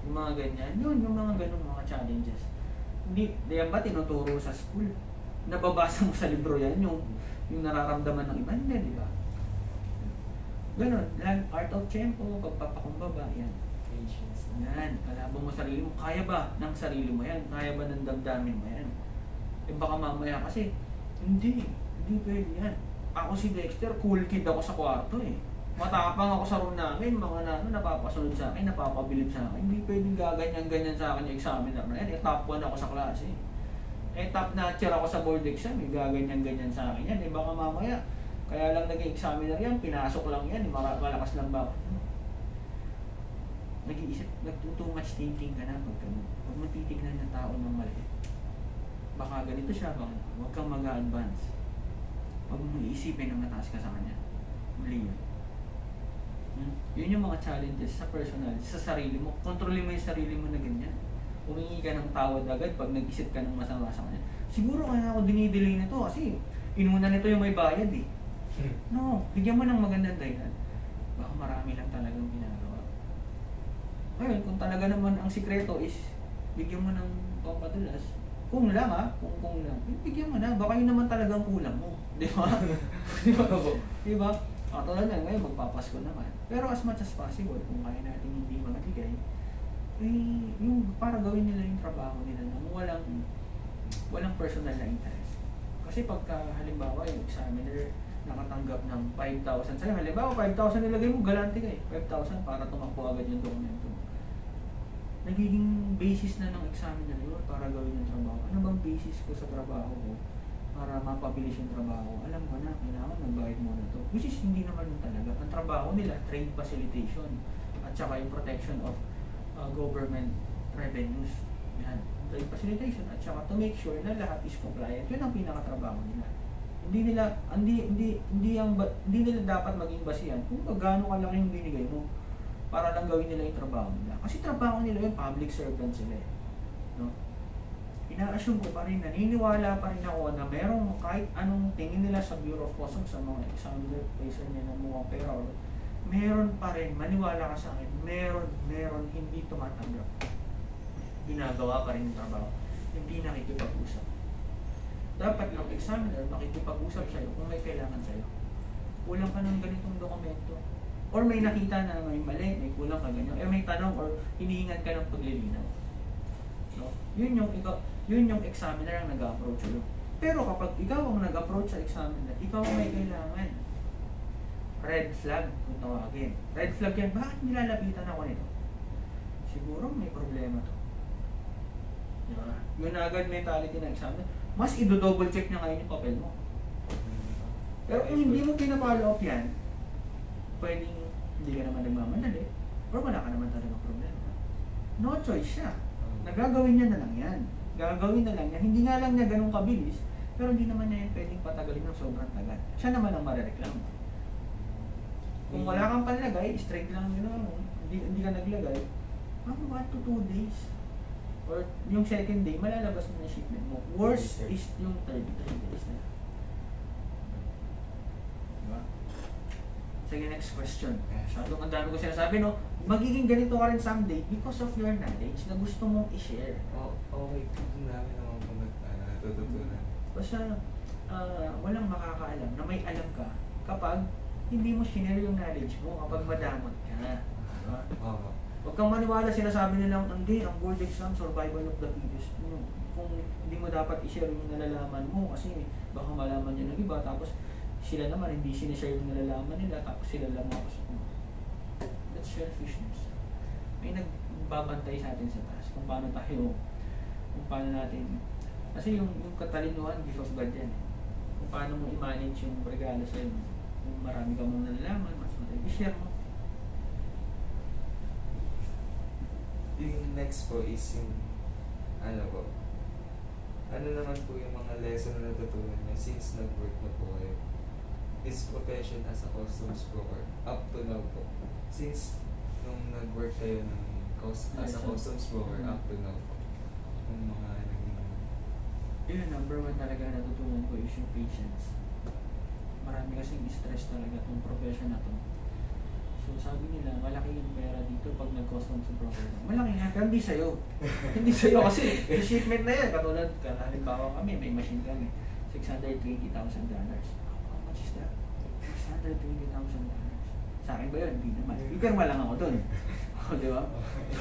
Yung mga ganyan. Yun, yung mga ganun mga challenges. Hindi, di ba tinuturo sa school? Nababasa mo sa libro yan, yung, yung nararamdaman ng iba. Hindi, di ba? Ganun. Lang, art of tempo, pagpapakumbaba, yan. Patience. Yan, kalaban mo sarili mo. Kaya ba ng sarili mo yan? Kaya ba ng damdamin mo yan? Eh baka mamaya kasi, hindi. Hindi pwede yan. Ako si Dexter, cool kid ako sa kwarto eh. Matapang ako sa room namin, mga nano, napapasunod sa akin, napapabilib sa akin. Hindi pwedeng gaganyan-ganyan sa akin yung examiner na yan. Eh, top 1 ako sa klase. Eh, top notcher ako sa board exam, eh, gaganyan-ganyan sa akin yan. Eh, baka mamaya, kaya lang naging examiner yan, pinasok lang yan, eh, malakas lang ba? Nag-iisip, nag-too much thinking ka na pag ganun. Huwag mo titignan ng tao ng mali. Baka ganito siya, baka huwag kang mag-advance. Huwag mo iisipin na mataas ka sa kanya. Mali yun. Hmm? Yun yung mga challenges sa personal, sa sarili mo. Kontrolin mo yung sarili mo na ganyan. Humingi ka ng tawad agad pag nag-isip ka ng masama sa kanya. Siguro kaya ako dinidelay na to kasi inuna nito yung may bayad eh. No, bigyan mo ng magandang dahilan. Baka marami lang talagang ginagawa. Ngayon, kung talaga naman ang sikreto is bigyan mo ng pampadulas, kung lang ha, kung kung lang, bigyan mo na. Baka yun naman talagang kulang mo. Di ba? Di ba? Di ba? Ah, tulad na ngayon, magpapasko naman. Pero as much as possible, kung kaya natin hindi magbigay, eh, yung para gawin nila yung trabaho nila na walang walang personal na interest. Kasi pagka halimbawa yung examiner nakatanggap ng 5,000 sa'yo, halimbawa 5,000 nilagay mo, galante ka eh. 5,000 para tumakbo agad yung dokumento. Nagiging basis na ng examiner yun para gawin yung trabaho. Ano bang basis ko sa trabaho ko para mapabilis yung trabaho? Alam ko na, kailangan magbayad mo na to. Which is hindi naman talaga. Ang trabaho nila, trade facilitation at saka yung protection of uh, government revenues. Yan. Trade facilitation at saka to make sure na lahat is compliant. Yun ang pinakatrabaho nila. Hindi nila hindi hindi hindi ang hindi nila dapat maging basihan kung gaano kalaki yung binigay mo para lang gawin nila yung trabaho nila. Kasi trabaho nila yung public servant sila eh. No? ina-assume ko pa rin, naniniwala pa rin ako na merong kahit anong tingin nila sa Bureau of Customs sa mga examiner, placer niya na mukhang pera, or meron pa rin, maniwala ka sa akin, meron, meron, hindi tumatanggap. Ginagawa pa rin yung trabaho. Hindi nakikipag-usap. Dapat ang examiner makikipag-usap sa'yo kung may kailangan sa'yo. Kulang ka ng ganitong dokumento. Or may nakita na may mali, may kulang ka ganyan. Eh may tanong or hinihingan ka ng paglilinaw. No? Yun yung ikaw, yun yung examiner ang nag-approach sa'yo. Pero kapag ikaw ang nag-approach sa examiner, ikaw ang may kailangan. Red flag, kung tawagin. Red flag yan, bakit nilalapitan ako nito? Siguro may problema to. Diba? Yun agad mentality ng examiner. Mas i-double check niya ngayon yung papel mo. Pero kung hindi mo pinapollow up yan, pwedeng hindi ka naman nagmamadali or wala ka naman talaga problema. No choice siya. Nagagawin niya na lang yan. Gagawin na lang yan. Hindi nga lang niya ganun kabilis, pero hindi naman niya yan pwedeng patagalin ng sobrang tagal. Siya naman ang marereklamo. Kung wala kang panlagay, straight lang yun ano, hindi, hindi ka naglagay, mga 1 to 2 days. Or yung second day, malalabas mo na yung shipment mo. Worst is yung third, third days na. Diba? Sige, next question. Masyadong ang dami ko sinasabi, no? Magiging ganito ka rin someday because of your knowledge na gusto mong i-share. Oh, okay. Doon namin naman ano, natututunan. Basta ah, walang makakaalam na may alam ka kapag hindi mo share yung knowledge mo, kapag madamot ka. Diba? Oo. Huwag kang maniwala sinasabi nilang, hindi, ang board exam, survival of the fittest. Yung, kung hindi mo dapat i-share yung nalalaman mo kasi baka malaman niya ng iba, tapos sila naman hindi sinishare yung nalalaman nila, tapos sila lang tapos That's selfishness. May nagbabantay sa atin sa taas kung paano tayo, kung paano natin, kasi yung, yung katalinuhan, gift of God yan. eh. Kung paano mo i-manage yung regalo sa'yo. Kung marami ka mong nalalaman, mas madali, i-share mo. Yung next po is yung, ano po, ano naman po yung mga lesson na natutunan niyo since nag-work na po kayo? This profession as a customs broker, up to now po. Since nung nag-work kayo ng cus- as a customs broker, up to now po. Yung mga naging, Yun, number one talaga na natutunan ko is yung patience. Marami kasing stress talaga itong profession na to. So sabi nila, malaki yung pera dito pag nag-custom sa broker. Malaki nga, pero hindi sa'yo. hindi sa'yo kasi yung shipment na yan. Katulad, ka- halimbawa kami, may machine kami. $620,000. How much is that? $620,000. Sa akin ba yun? Hindi naman. Ipirma lang ako dun. O, di ba?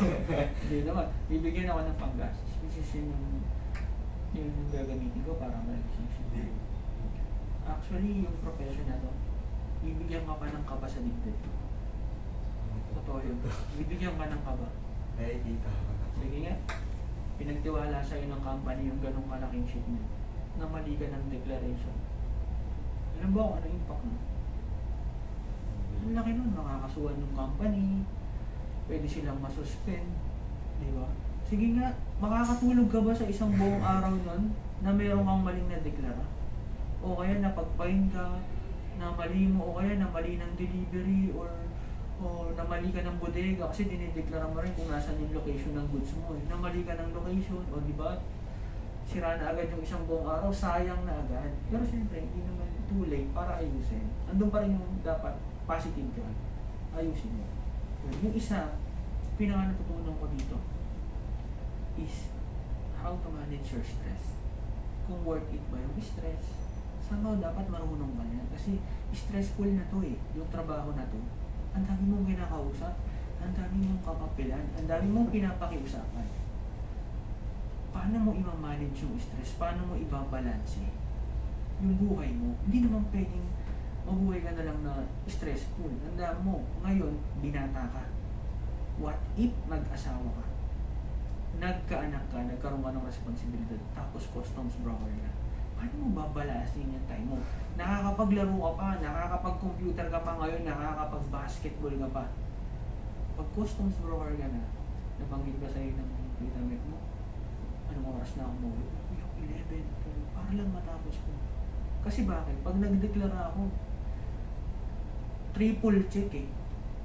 Hindi naman. Bibigyan ako ng panggastos. Which is yun yung, yun yung gagamitin ko para shipment. Actually, yung profession na to, bibigyan ka pa ng kaba sa dibdib. Totoo yun. Bibigyan ka ng kaba. na po. Sige nga, pinagtiwala sa'yo ng company yung ganong kalaking shipment na mali ka ng declaration. Alam ba kung ano yung impact mo? Ang laki nun, makakasuhan yung company, pwede silang masuspend, di ba? Sige nga, makakatulog ka ba sa isang buong araw nun na meron kang maling na deklara? O kaya napag-fine ka, na mali mo, o kaya na mali ng delivery, or o na mali ka ng bodega kasi dinideklara mo rin kung nasan yung location ng goods mo. Eh. Na mali ka ng location, o di ba? Sira na agad yung isang buong araw, sayang na agad. Pero siyempre, hindi naman too late para ayusin. Andun pa rin yung dapat positive ka. Ayusin mo. Yung isa, pinaka natutunan ko dito is how to manage your stress. Kung worth it ba yung stress, somehow dapat marunong ka na. Kasi stressful na to eh, yung trabaho na to. Ang dami mong kinakausap, ang dami mong kakapilan, ang dami mong pinapakiusapan. Paano mo i-manage yung stress? Paano mo ibabalanse yung buhay mo? Hindi naman pwedeng mabuhay ka na lang na stressful. Tandaan mo, ngayon, binata ka. What if nag-asawa ka? Nagkaanak ka, nagkaroon ka ng responsibilidad, tapos customs broker ka. Paano mo babalasin yung time mo? Nakakapaglaro ka pa, nakakapag-computer ka pa ngayon, nakakapag-basketball ka pa. Pag customs broker ka na, nabanggit ba sa'yo ng Mac mo? Anong oras na ako mo? 11, 12, para lang matapos ko. Kasi bakit? Pag nagdeklara ako, triple check eh.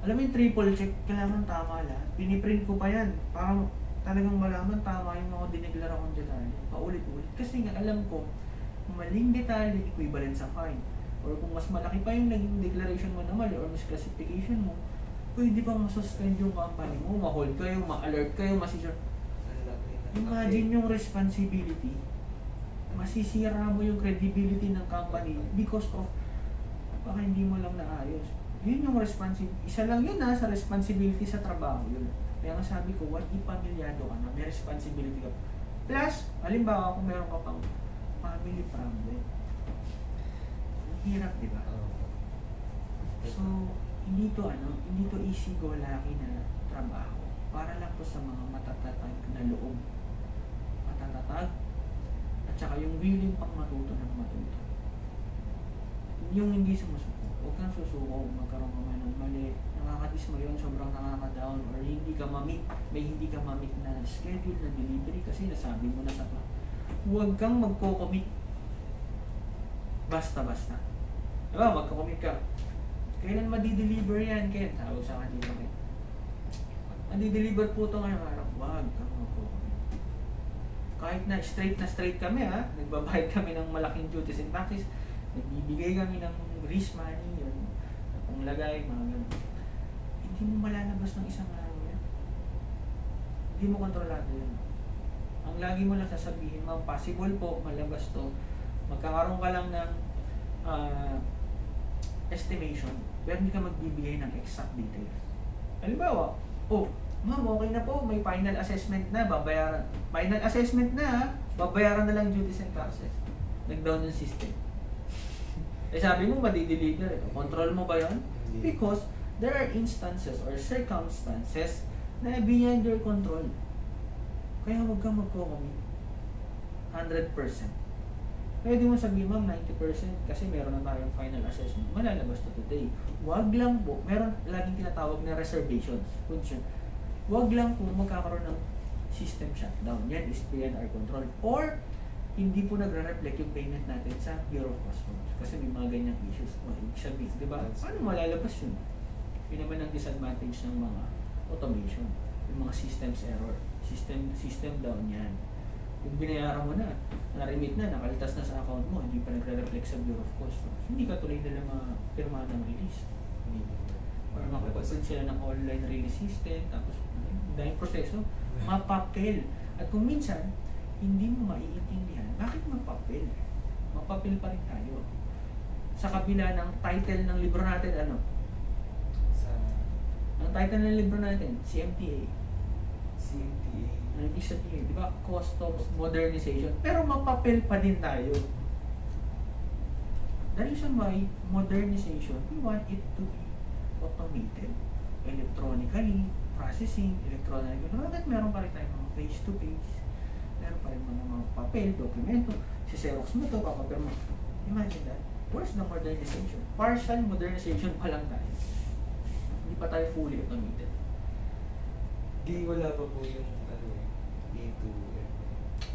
Alam mo yung triple check, kailangan tama lahat. Piniprint ko pa yan. Parang talagang malaman tama yung mga dineklara kong detalye. Paulit-ulit. Kasi nga alam ko, maling detalye, equivalent sa fine. Or kung mas malaki pa yung naging declaration mo na mali or misclassification mo, pwede bang masuspend yung company mo, ma-hold kayo, ma-alert kayo, na- Imagine yung responsibility. Masisira mo yung credibility ng company because of baka hindi mo lang naayos. Yun yung responsibility. Isa lang yun ha, sa responsibility sa trabaho yun. Kaya nga sabi ko, what if pamilyado ka na, may responsibility ka. Plus, halimbawa kung meron ka pang family problem. Ang hirap, di ba? So, hindi to ano, hindi to easy go lucky na trabaho. Para lang to sa mga matatatag na loob. Matatatag at saka yung willing pang matuto ng matuto. Yung hindi sumusuko. Huwag kang susuko kung magkaroon ka man ng mali. Nakakadis mo yun, sobrang nakaka-down or hindi ka mamit, may hindi ka mamit na schedule na delivery kasi nasabi mo na sa Huwag kang magko-commit basta-basta. Diba, magko-commit ka. Kailan madi-deliver yan, Ken? Tawag sa akin dito, Ken. Madi-deliver po ito ngayong araw. Wag kang magko-commit. Kahit na straight na straight kami, ha? Nagbabayad kami ng malaking duties and taxes. Nagbibigay kami ng risk money, yun. Kung lagay, mga ganun. Hindi mo malalabas ng isang araw yan. Hindi mo kontrolado yun. Ang lagi mo lang sasabihin, ma'am, possible po, malabas to. Magkakaroon ka lang ng ah, estimation, pero hindi ka magbibigay ng exact details. Halimbawa, oh, ma'am, okay na po, may final assessment na, babayaran. Final assessment na, babayaran na lang duties and taxes. Nag-down yung system. Eh sabi mo, madideliver. Eh. Control mo ba yun? Because there are instances or circumstances na beyond your control. Kaya huwag kang magko-commit. 100%. Pwede mo sabihin, ma'am, 90% kasi meron na tayong final assessment. Malalabas to today. Huwag lang po, meron laging tinatawag na reservations. Function. Huwag lang po magkakaroon ng system shutdown. Yan is beyond our control. Or, hindi po nagre-reflect yung payment natin sa Bureau of Customs. Kasi may mga ganyang issues. O, ibig sabihin, di ba? Paano malalabas yun? Yun naman ang disadvantage ng mga automation. Yung mga systems error. System system down yan. Kung binayaran mo na, na-remit na, nakalitas na sa account mo, hindi pa nagre-reflect sa Bureau of Customs. Hindi ka tuloy nila ma-pirma ng release. Hindi. Or makapagpun sila ng online release system, tapos dahil proseso, mapapel. At kung minsan, hindi mo maiintindihan, bakit mapapel? Mapapel pa rin tayo. Sa kabila ng title ng libro natin, ano? Sa Ang title ng libro natin, CMTA. Ibig sabihin? Di ba? Customs Modernization. Pero mapapel pa din tayo. The reason why modernization, we want it to be automated, electronically, processing, electronically. Bakit meron pa rin tayo mga face-to-face? Meron pa rin mga, mga papel, dokumento, si Xerox mo to, papapel mo. Imagine that. Where's the modernization? Partial modernization pa lang tayo. Hindi pa tayo fully automated. Di wala pa po yung ano eh, A2 eh.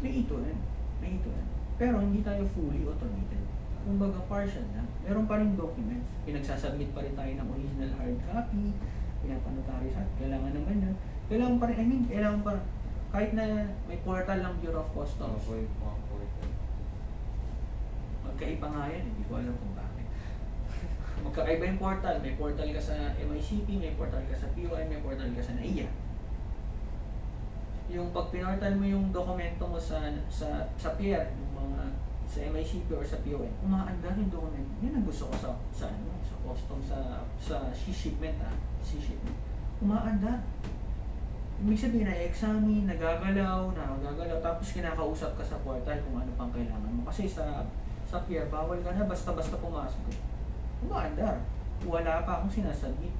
May ito rin. May ito rin. Pero hindi tayo fully automated. Kumbaga partial na. Meron pa rin documents. Pinagsasubmit pa rin tayo ng original hard copy. Pinapanotary sa kailangan naman na. Kailangan pa rin, I mean, kailangan pa kahit na may portal lang Bureau of Customs. Mga portal. Magkaiba nga yan, hindi ko alam kung bakit. Magkaiba yung portal. May portal ka sa MICP, may portal ka sa POI, may portal ka sa NAIA. Yung pag pinortal mo yung dokumento mo sa sa sa PR, yung mga sa MICP or sa POI, umaandar yung dokumento. Yun ang gusto ko sa sa ano, sa custom sa sa shipment ah, shipment. Umaandar. Ibig sabihin na examine, nagagalaw, nagagalaw, tapos kinakausap ka sa portal kung ano pang kailangan mo. Kasi sa sa PR, bawal ka na basta-basta pumasok. eh. Umaandar. Wala pa akong sinasubmit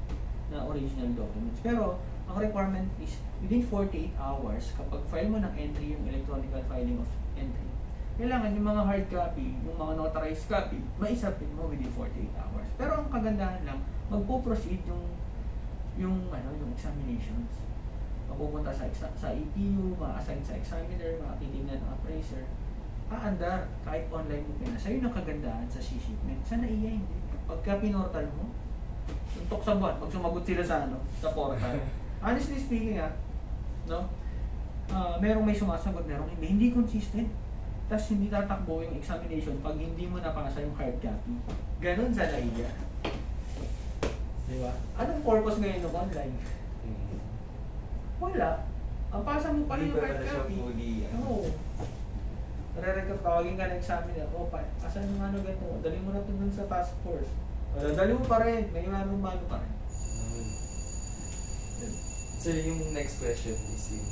na original documents. Pero, ang requirement is within 48 hours, kapag file mo ng entry, yung electronic filing of entry, kailangan yung mga hard copy, yung mga notarized copy, maisubmit mo within 48 hours. Pero ang kagandahan lang, magpo-proceed yung yung ano yung examinations. Mapupunta sa sa EPU, ma-assign sa examiner, matitingnan ng appraiser. Aandar, kahit online mo pinasa. Yun ang kagandahan sa shipment. Sa NAIA hindi. Pagka pinortal mo, tuntok sa buwan, pag sumagot sila sa ano, sa portal. Honestly speaking ah, no? ah, merong may sumasagot, merong hindi. Hindi consistent. Tapos hindi tatakbo yung examination pag hindi mo napasa yung hard copy. Ganon sa NAIA. Di ba? Anong purpose ngayon ng online? Hmm. Wala. Ang pasa mo pala yung hard copy. ano. Oo. Nare-recap, tawagin ka ng examiner. O, pa, asan yung ano ganito? Dali mo na ito dun sa task force. Dali mo pa rin. May ano mano pa rin. Sir, yung next question is yung,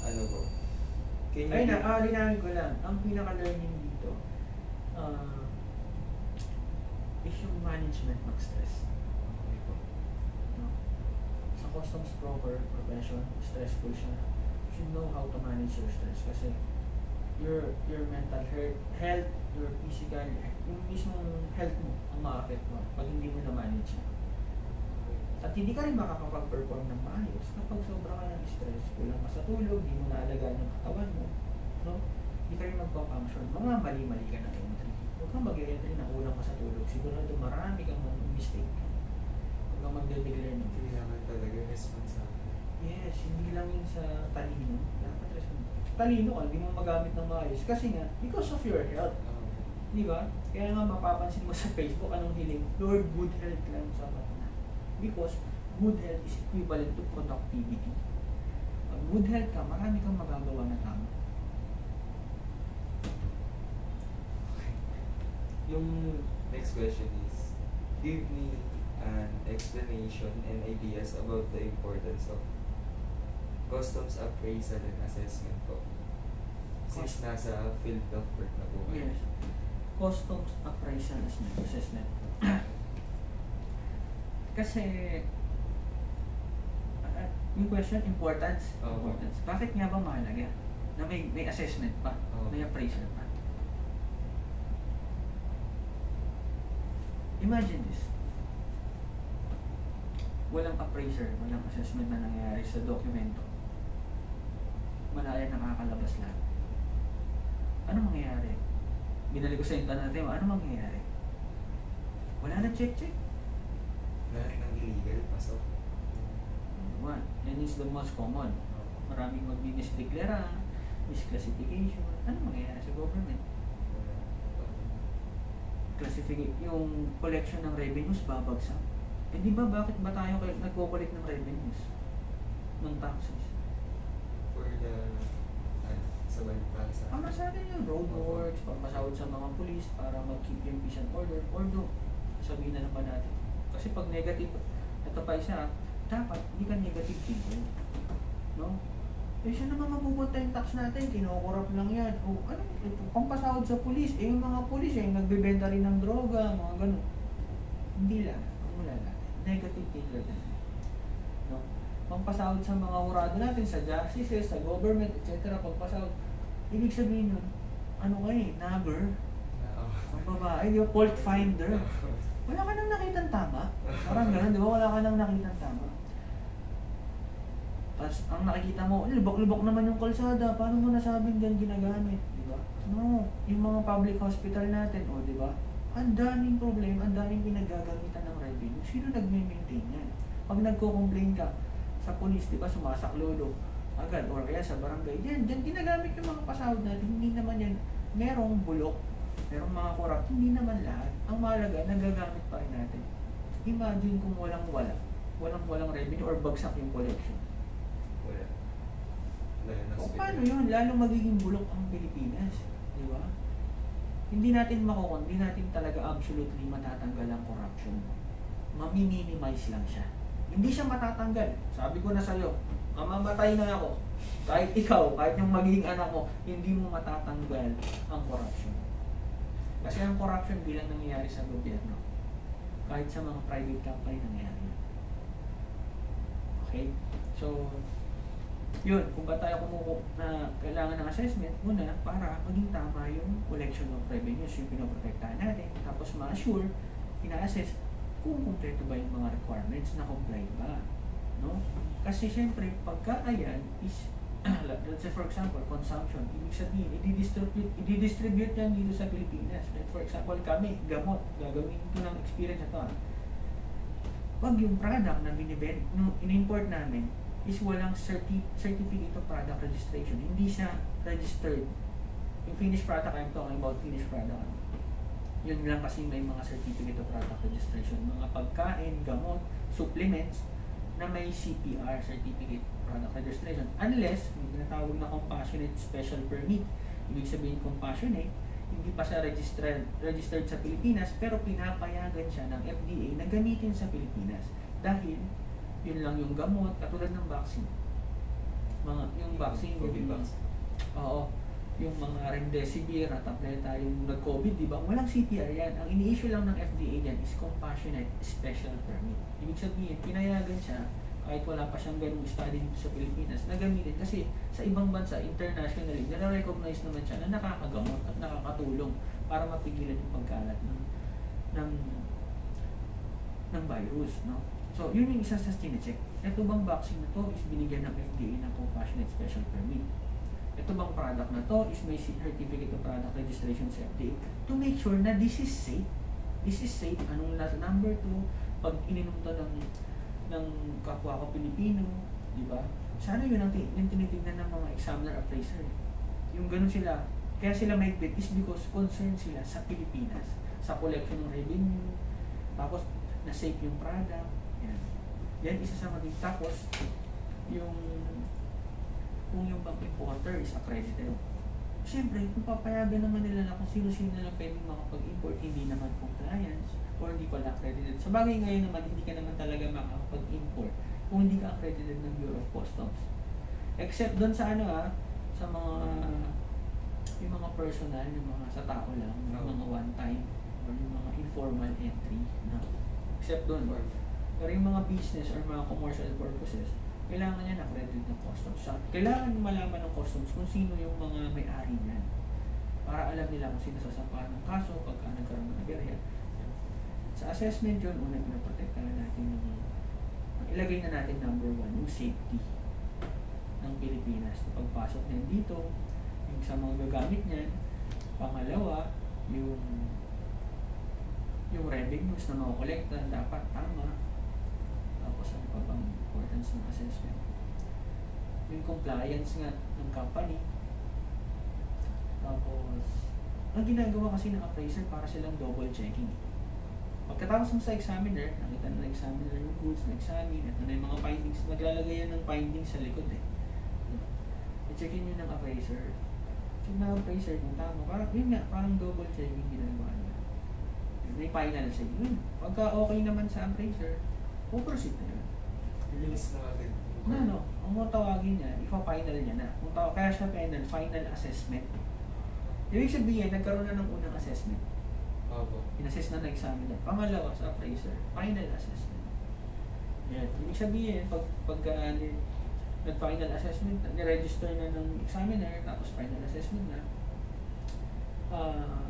ano po? Can you Ay na, ah, linawin ko lang. Ang pinaka-learning dito ah, is yung management ng stress. Okay po. No? Sa customs broker profession, stressful siya. You should know how to manage your stress kasi your your mental health, health your physical, yung mismong health mo ang ma-affect mo pag hindi mo na-manage siya. At hindi ka rin makakapag-perform ng maayos kapag sobra ka ng stress, kulang ka sa tulog, di mo naalagaan yung katawan mo, no? Hindi ka rin magpa-function. Mga mali-mali ka ng entry. Huwag kang mag-entry na kulang ka sa tulog. Sigurado marami kang mistake. Huwag kang magde-declare ng Kailangan talaga responsible. Yes, hindi lang yun sa talino. Dapat responsible. Talino ka, hindi mo magamit ng maayos. Kasi nga, because of your health. Di ba? Kaya nga mapapansin mo sa Facebook, anong hiling? Lord, good health lang sa mata. Because good health is equivalent to productivity. Pag good health ka, marami kang magagawa na tama. Yung next question is, give me an explanation and ideas about the importance of customs appraisal and assessment po. Since nasa field of work na po. Yes. Customs appraisal assessment. assessment. Kasi, ah, yung question, importance. Oo. importance. Bakit nga ba mahalaga na may, may assessment pa, Oo. may appraisal pa? Imagine this. Walang appraiser, walang assessment na nangyayari sa dokumento. Malaya nakakalabas lahat. Ano mangyayari? Binalik ko sa internet natin, ano mangyayari? Wala na check-check. Lahat ng illegal pasok. One, and is the most common. Maraming magdi-misdeklara, misclassification. Ano mangyayari sa government? Classificate, yung collection ng revenues babagsak. Eh di ba bakit ba tayo kay- nagko-collect ng revenues? Ng taxes? For the, ano, sa bansa. Sa, Ang masabi yung roadworks, pagmasahod sa mga pulis para mag-keep yung peace and order. Although, sabihin na naman natin. Kasi pag negative, ito pa isa, dapat hindi ka negative thinking. No? Eh, siya naman mapupunta yung tax natin, kinokorap lang yan. O, ano, ito, pampasahod sa pulis. Eh, yung mga pulis, eh, nagbebenta rin ng droga, mga ganun. Hindi lang, ang wala natin. Negative thinker na. No? Pampasahod sa mga urado natin, sa justices, sa government, etc. Pampasahod. Ibig sabihin nun, ano ka eh, nagger, ang babae, yung fault finder. Wala ka nang nakitang tama. Parang gano'n, di ba? Wala ka nang nakitang tama. Tapos, ang nakikita mo, lubok-lubok naman yung kalsada. Paano mo nasabing yan ginagamit? Di ba? No. Yung mga public hospital natin, o di ba? Ang daming problema, ang daming pinagagamitan ng revenue. Sino nagme-maintain yan? Pag nagko-complain ka sa police, di ba, sumasaklolo agad, or kaya sa barangay, yan, dyan ginagamit yung mga pasahod natin. Hindi naman yan, merong bulok, merong mga corrupt, hindi naman lahat. Ang mahalaga, nagagamit pa rin natin. Imagine kung walang wala, walang walang revenue or bagsak yung collection. Wala. Hospital. paano yun? Lalo magiging bulok ang Pilipinas. Di ba? Hindi natin makukon, hindi natin talaga absolutely matatanggal ang corruption. Mami-minimize lang siya. Hindi siya matatanggal. Sabi ko na sa'yo, mamamatay na ako. Kahit ikaw, kahit yung magiging anak mo, hindi mo matatanggal ang corruption. Kasi ang corruption bilang nangyayari sa gobyerno. Kahit sa mga private company nangyayari. Okay? So, yun, kung ba tayo kumuku na kailangan ng assessment, muna para maging tama yung collection of revenues, yung pinoprotektahan natin, tapos ma-assure, ina-assess kung kumpleto ba yung mga requirements na comply ba. No? Kasi syempre, pagka ayan is, let's say for example, consumption, ibig sabihin, i-distribute, i-distribute yan dito sa Pilipinas. Like for example, kami, gamot, gagawin ko ng experience na ah. Pag yung product na binibend, no, in-import namin, is walang certi certificate of product registration. Hindi siya registered. Yung finished product, I'm talking about finished product. Yun lang kasi may mga certificate of product registration. Mga pagkain, gamot, supplements na may CPR, Certificate Product Registration. Unless, may tinatawag na Compassionate Special Permit. Ibig sabihin compassionate, hindi pa siya registered, registered sa Pilipinas, pero pinapayagan siya ng FDA na gamitin sa Pilipinas. Dahil, yun lang yung gamot, katulad ng vaccine. Mga, yung vaccine, COVID yung, vaccine. Oo. Yung mga remdesivir at tableta, yung nag-COVID, di ba? Walang CPR yan. Ang ini-issue lang ng FDA dyan is Compassionate Special Permit. Ibig sabihin, pinayagan siya kahit wala pa siyang ganung study dito sa Pilipinas na gamitin kasi sa ibang bansa internationally nare-recognize naman siya na nakakagamot at nakakatulong para mapigilan yung pagkalat ng ng ng virus no? So yun yung isa sa chinecheck ito bang vaccine na to is binigyan ng FDA ng compassionate special permit. Ito bang product na to is may certificate of product registration sa FDA to make sure na this is safe. This is safe. Anong number two pag ininom to ng ng kapwa ko Pilipino di ba? Sana yun ang yung tinitignan ng mga examiner appraiser. Yung ganun sila. Kaya sila bid is because concerned sila sa Pilipinas sa collection ng revenue tapos na safe yung product. Yan. Yan isa sa maging tapos yung kung yung bang importer is accredited. Siyempre, kung papayagan naman nila na kung sino-sino na lang pwedeng makapag-import, hindi naman compliance, or hindi pala accredited. Sa bagay ngayon naman, hindi ka naman talaga makakapag-import kung hindi ka accredited ng Bureau of Customs. Except doon sa ano ah, sa mga yung mga personal, yung mga sa tao lang, yung mga one time, or yung mga informal entry. No? Except doon. Pero yung mga business or mga commercial purposes, kailangan niya accredited ng customs. Sa- Kailangan malaman ng customs kung sino yung mga may-ari niyan. Para alam nila kung sino sasampahan ng kaso pagka nagkaroon ng aberya. Sa assessment yun, una pinaprotektahan natin yung ilagay na natin number one, yung safety ng Pilipinas. Pagpasok niyan dito, yung sa mga gagamit niyan, pangalawa, yung yung revenues na makukolekta dapat tama. Tapos ano pa importance ng assessment? Yung compliance nga ng company. Tapos, ang ginagawa kasi ng appraiser para silang double checking. Pagkatapos mo sa examiner, nakita na ng examiner yung goods, na-examine, ito na yung mga findings, naglalagay yan ng findings sa likod eh. I-checkin nyo ng appraiser. Check na appraiser kung tama. Parang, yun nga, parang double checking ginagawa niya. May final sa yun. Pagka okay naman sa appraiser, po-proceed na yun. Release na agad. Na, no, ang mga tawagin niya, ipa-final niya na. Kung tawa, kaya siya final, final assessment. Ibig sabihin, nagkaroon na ng unang assessment. Opo. In-assess na ng examiner. Pangalawa sa appraiser, final assessment. Yan. Ibig sabihin, pag, pagka ni- nag-final assessment, ni-register na ng examiner, tapos final assessment na, ah,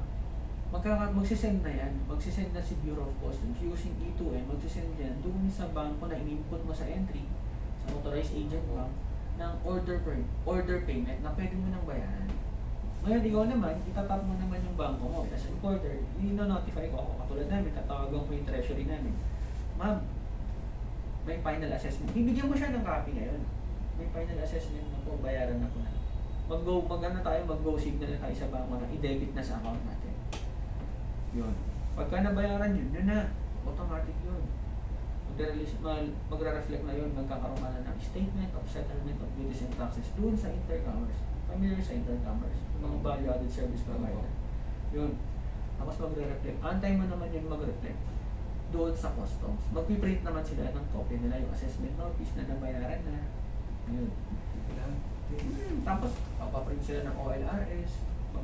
magkaka magsisend na yan, magsisend na si Bureau of Customs using E2M, magsisend yan doon sa bangko na in-input mo sa entry, sa authorized agent bank, ng order per, order payment na pwede mo nang bayaran. Ngayon, ikaw naman, itatap mo naman yung bangko mo as a reporter, i-notify ko ako, katulad namin, tatawagan ko yung treasury namin. Ma'am, may final assessment. Bibigyan mo siya ng copy ngayon. May final assessment na po, bayaran na po na. Mag-go, mag ano tayo, mag-go signal na tayo sa bangko na i-debit na sa account natin. Yun. Pagka nabayaran yun, yun na. Automatic yun. Magre-release, mag- magre-reflect na yun, magkakaroon ka na ng statement of settlement of duties and taxes doon sa intercommerce. Familiar sa intercommerce, mga value-added service provider. Yun. Tapos magre-reflect. Antay mo naman yun mag-reflect doon sa customs. Magpiprint naman sila ng copy nila yung assessment notice na nabayaran na. Yun. Hmm, tapos, papaprint sila ng OLRS.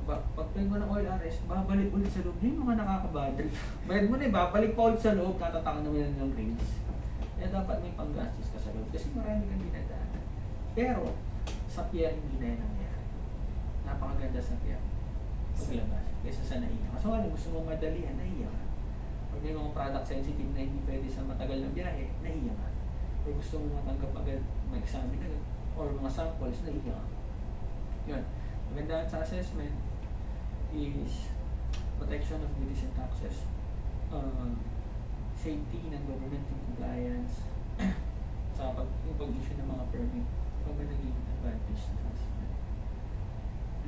Pag, pag print mo ng OLRS, babalik ulit sa loob. Yung mga nakakabadri. Bayad mo na eh, babalik pa ulit sa loob, tatatakan naman yan ng rails. Kaya dapat may panggastos ka sa loob kasi marami kang dinadaanan. Pero, sa pier hindi na yan. Napakaganda sa pier. Paglabas. Kaysa sa naiya. Kaso nga, gusto mo madalian, naiya ka. Pag may mga product sensitive na hindi pwede sa matagal na biyahe, naiya ka. Or gusto mo matanggap agad, mag-examine agad, or mga samples, naiya ka. Yun. Magandaan sa assessment is protection of duties and taxes, uh, safety ng government and compliance, sa pag, pag-issue ng mga permit, pag naging advantage na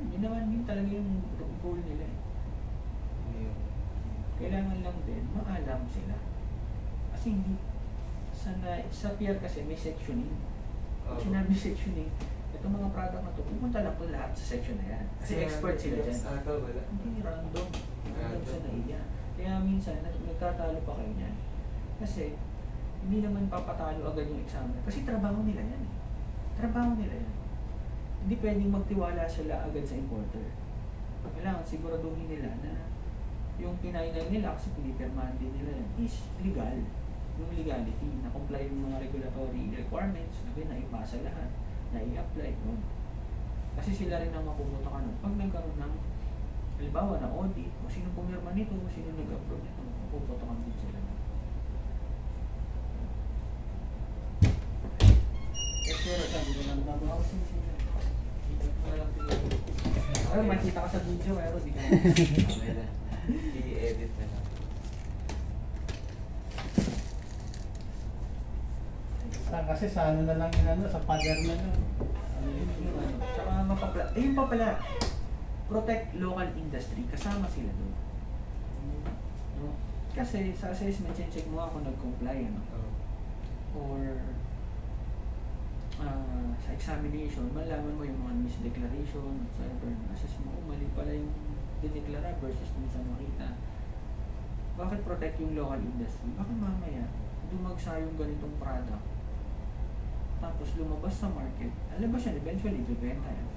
Yun naman yun talaga yung goal nila eh. Yung, Kailangan lang din, maalam sila. Kasi hindi, sa, na, sa PR kasi may sectioning. Pag sinabi sectioning, itong mga product na to, pupunta lang po lahat sa section na yan. Kasi expert sila dyan. Ah, ito wala. Hindi random. Random sa naiya. Kaya minsan, nag- nagtatalo pa kayo niyan. Kasi, hindi naman papatalo agad yung examiner. Kasi trabaho nila yan eh. Trabaho nila yan. Hindi pwedeng magtiwala sila agad sa importer. Kailangan siguraduhin nila na yung pinainay nila kasi pinipirmahan din nila is legal. Yung legality, na comply yung mga regulatory requirements, na naipasa lahat, na i-apply. No? Kasi sila rin ang mapupunta ka nun. Pag nagkaroon ng, halimbawa na audit, o sino pumirma nito, o sino nag-approve nito, mapupunta ka din sila. Eh, pero sabi ko lang, bago ako sino sino. Dito ko na lang siguro. Ay, makita ka sa video, pero di ka. I-edit na lang. Kasi sa ano na lang yun, ano, sa pader na lang. Tsaka mapapla... Eh, yun pa pala. Protect local industry. Kasama sila doon. No? Kasi sa assessment, check mo ako nag-comply, ano? Or ah, sa examination, malaman mo yung mga misdeclaration, whatsoever. Assess mo, oh, mali pala yung dineklara versus dun sa makita. Bakit protect yung local industry? Bakit mamaya dumagsa yung ganitong product tapos lumabas sa market, alabas yan, eventually bibenta yan.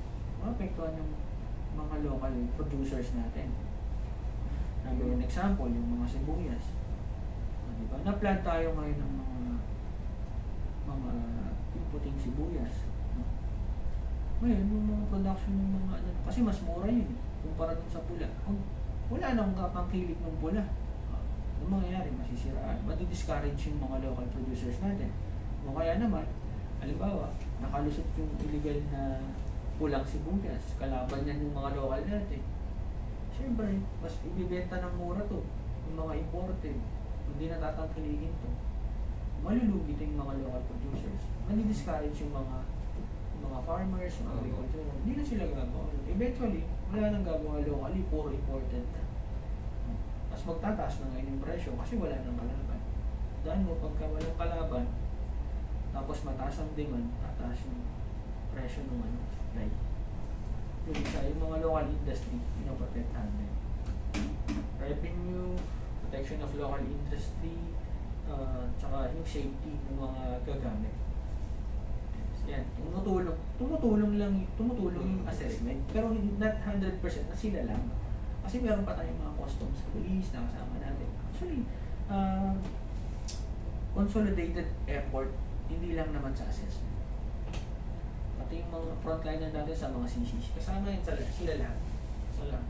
Maapektuhan yung mga local producers natin. Number one example, yung mga sibuyas. Ah, di ba? Na-plan tayo ngayon ng mga mga puting sibuyas. no? Ngayon, yung mga production ng mga ano, kasi mas mura yun eh, kumpara dun sa pula. Kung wala nang kapangkilik ng pula, ang mangyayari, masisiraan. Madi-discourage yung mga local producers natin. O kaya naman, halimbawa, nakalusot yung illegal na pulang sibuyas. Kalaban yan yung mga local natin. Siyempre, mas ibibenta ng mura to. Yung mga imported. Hindi natatangkiligin to. Malulugi yung mga local producers. Mani-discourage yung mga yung mga farmers, yung agriculture. Hindi na sila gagawa. Eventually, wala nang gagawa locally, puro imported na. Mas magtataas na ngayon yung presyo kasi wala nang kalaban. Dahil mo, pagka walang kalaban, tapos mataas ang demand, tataas yung presyo ng ano, supply. Yung isa, yung mga local industry, pinoprotektahan din. Revenue, protection of local industry, uh, tsaka yung safety ng mga gagamit. Yan, tumutulong. Tumutulong lang, tumutulong yung assessment. Pero not 100% na sila lang. Kasi meron pa tayong mga customs police na kasama natin. Actually, uh, consolidated effort, hindi lang naman sa assessment. Pati yung mga frontliner natin sa mga CCC, kasama yun sila. Sa lahat.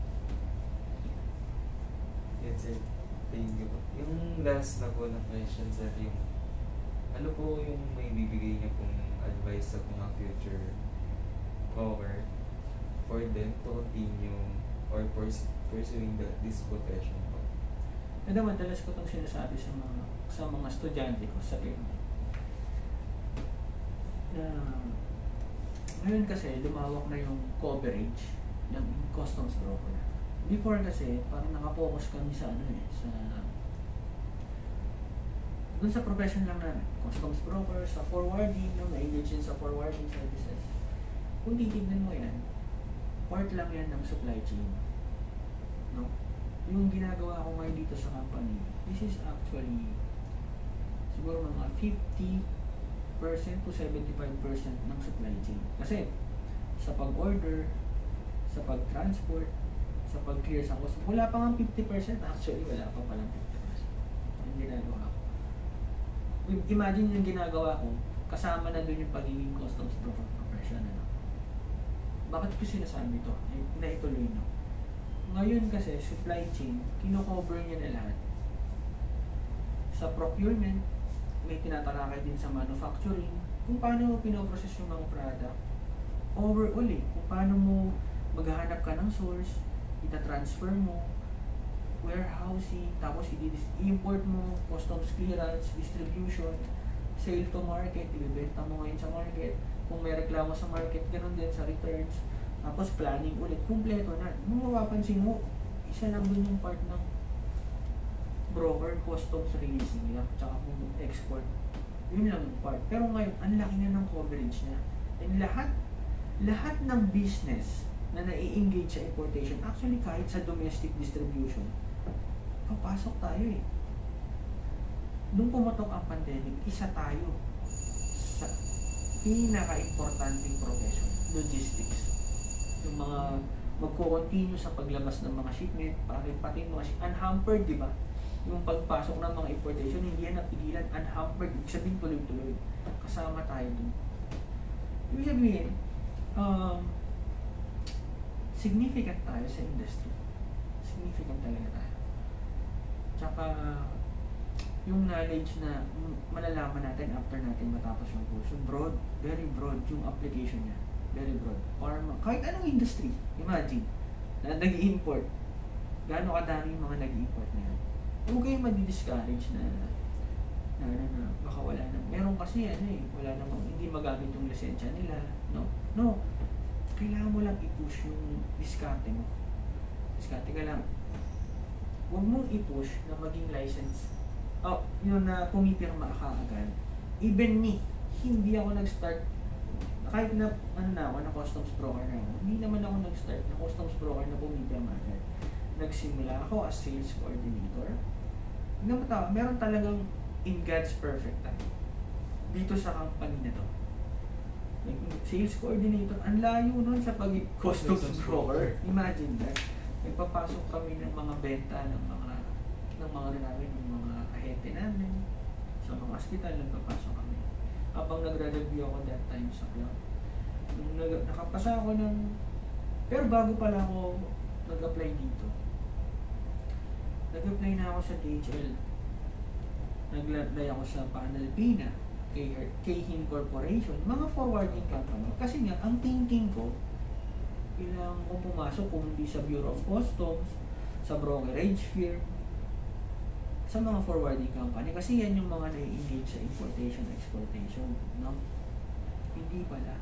Yes, sir. Thank you. Yung last na po na question, sir, yung ano po yung may bibigay niyo pong advice sa mga future cover for them to continue or purs- pursuing the, this profession po? Kaya madalas ko itong sinasabi sa mga sa mga estudyante ko sa PMA. Na ngayon kasi lumawak na yung coverage ng customs broker. Before kasi parang nakapokus kami sa ano eh, sa dun sa profession lang namin. Customs broker, sa forwarding, no, na-engage sa forwarding services. Kung titignan mo yan, part lang yan ng supply chain. No? Yung ginagawa ko ngayon dito sa company, this is actually siguro mga 50% to 75% ng supply chain. Kasi sa pag-order, sa pag-transport, sa pag-clear sa cost, wala pa nga 50% actually, wala pa palang 50% yung ginagawa ko. Imagine yung ginagawa ko, kasama na doon yung pagiging customs broker profession. Ano? Bakit ko sinasabi ito? Na ituloy no? Ngayon kasi, supply chain, kino-cover niya na lahat. Sa procurement, may tinatalakay din sa manufacturing, kung paano mo pinoprocess yung mga product. Overall eh, kung paano mo maghahanap ka ng source, ita-transfer mo, warehousing, tapos i-import mo, customs clearance, distribution, sale to market, ibibenta mo ngayon sa market. Kung may reklamo sa market, ganun din sa returns. Tapos planning ulit, kumpleto na. Kung mapapansin mo, isa lang dun yung part ng broker, customs releasing lang, tsaka kung export. Yun lang yung part. Pero ngayon, ang laki na ng coverage niya. And lahat, lahat ng business na nai-engage sa importation, actually kahit sa domestic distribution, papasok tayo eh. Nung pumatok ang pandemic, isa tayo sa pinaka-importanting profession, logistics. Yung mga magko-continue sa paglabas ng mga shipment, pati, pati mga unhampered, di ba? Yung pagpasok ng mga importation, hindi yan napigilan, unhampered, ibig sabihin tuloy-tuloy. Kasama tayo dun. Ibig sabihin, um, significant tayo sa industry. Significant talaga tayo. Tsaka, yung knowledge na malalaman natin after natin matapos yung kurso, broad, very broad yung application niya. Very broad. Pharma, kahit anong industry, imagine, na nag-import. Gaano kadami yung mga nag-import na yan. Huwag kayong madi-discourage na na, na, na, baka wala na. Meron kasi ano eh, wala namang, hindi magamit yung lisensya nila. No? No. Kailangan mo lang i-push yung diskarte mo. Diskarte ka lang. Huwag mong i-push na maging license. Oh, yun na pumipirma ka agad. Even me, hindi ako nag-start kahit na ano na ako, na customs broker na hindi naman ako nag-start na customs broker na pumipirma agad. Nagsimula ako as sales coordinator. Hanggang matawa, meron talagang in God's perfect time. Dito sa company na to. Sales coordinator, ang layo nun sa pag customs broker. Imagine that. Nagpapasok kami ng mga benta ng mga ng mga rin namin, ng mga ahente namin. Sa mga hospital, nagpapasok kami. Habang nagre-review ako that time sa cloud. Nung nag- nakapasa ako ng... Pero bago pala ako nag-apply dito, nag-apply na ako sa DHL. Nag-apply ako sa Panel Kayhin Corporation, mga forwarding company. Kasi nga, ang thinking ko, ilang kung pumasok kung hindi sa Bureau of Customs, sa brokerage firm, sa mga forwarding company. Kasi yan yung mga na-engage sa importation, exportation. No? Hindi pala.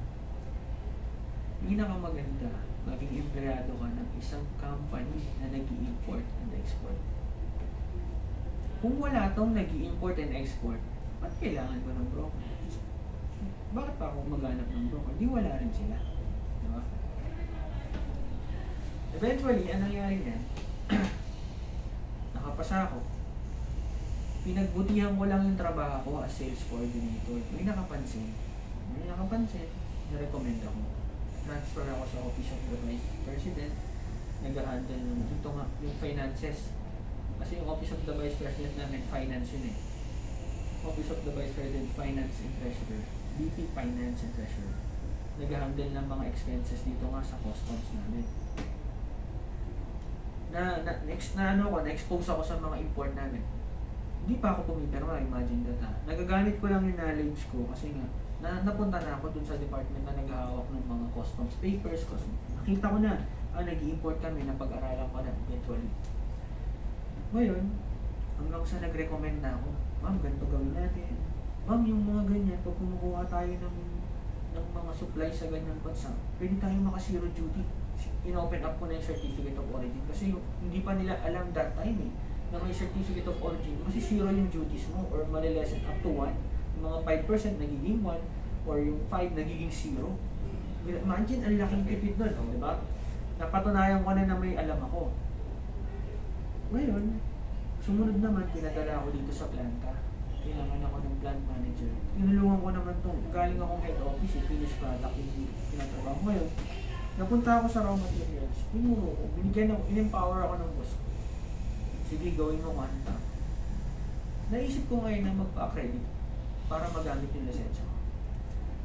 Pinakamaganda, maging empleyado ka ng isang company na nag import and export. Kung wala tong nag import and export, ba't kailangan ko ng broker? Bakit pa ako maghanap ng broker? Di wala rin sila. Di ba? Eventually, ang nangyari niyan, nakapasa ako. Pinagbutihan ko lang yung trabaho ko as sales coordinator. May nakapansin. May nakapansin. Na-recommend ako. Transfer ako sa office of the vice president. Nag-handle ng yung finances. Kasi yung office of the vice president namin, finance yun eh. Office of the vice president, finance and treasurer. VP finance and treasurer. Nag-handle ng mga expenses dito nga sa customs namin na, na next na ano ko, na-expose ako sa mga import namin. Hindi pa ako pumipirma, imagine that ha. Nagagamit ko lang yung knowledge ko kasi nga, na, napunta na ako dun sa department na naghahawak ng mga customs papers. Custom, nakita ko na, ah, nag-import kami, na pag-aralan ko na eventually. Ngayon, hanggang sa nag-recommend na ako, ma'am, ganito gawin natin. Ma'am, yung mga ganyan, pag kumukuha tayo ng, ng mga supplies sa ganyang bansa, pwede tayo maka-zero duty. In-open up ko na yung certificate of origin kasi yung- hindi pa nila alam that time eh na may certificate of origin kasi zero yung duties mo or malilesen up to 1 yung mga 5% nagiging 1 or yung 5 nagiging 0 imagine ang laking tipid nun di ba? Napatunayan ko na na may alam ako. Ngayon sumunod naman pinadala ako dito sa planta kailangan ako ng plant manager tinulungan ko naman tong galing akong head office eh, finished product yung tinatrabaho ko ngayon Napunta ako sa raw materials, tinuro ko, binigyan ako, in-empower ako ng boss ko. Sige, gawin mo kanta. Naisip ko ngayon na magpa-accredit para magamit yung lisensya ko.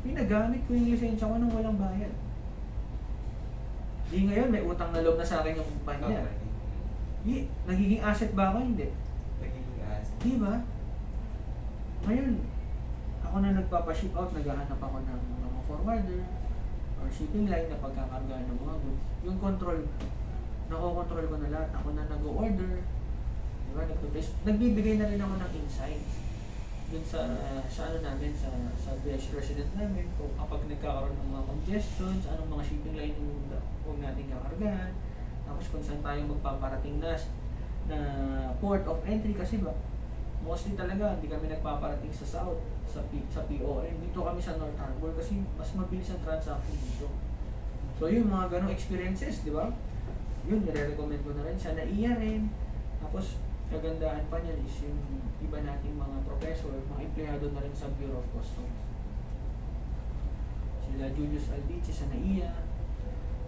Pinagamit ko yung lisensya ko nang walang bayad. Di ngayon, may utang na loob na sa akin yung kumpanya. Company. Di, nagiging asset ba ako? Hindi. Nagiging asset. Di ba? Ngayon, ako na nagpapa-ship out, naghahanap ako ng mga forwarder or shipping line na pagkakargaan ng mga goods. Yung control, nakokontrol ko na lahat. Ako na nag-order. Di ba? Nagpo-test. Nagbibigay na rin ako ng insights. dun sa sa ano namin sa sa best resident namin kung kapag nagkakaroon ng mga congestions, anong mga shipping line yung huwag natin kakargahan. Tapos kung saan tayo magpaparating na na port of entry kasi ba mostly talaga hindi kami nagpaparating sa south sa P, sa POM dito kami sa North Harbor kasi mas mabilis ang transaction dito. So yung mga ganong experiences di ba? Yun nire-recommend ko na rin sa NAIA rin tapos kagandahan pa niyan is yung iba nating mga professor mga empleyado na rin sa Bureau of Customs. Sila Julius Albici sa NAIA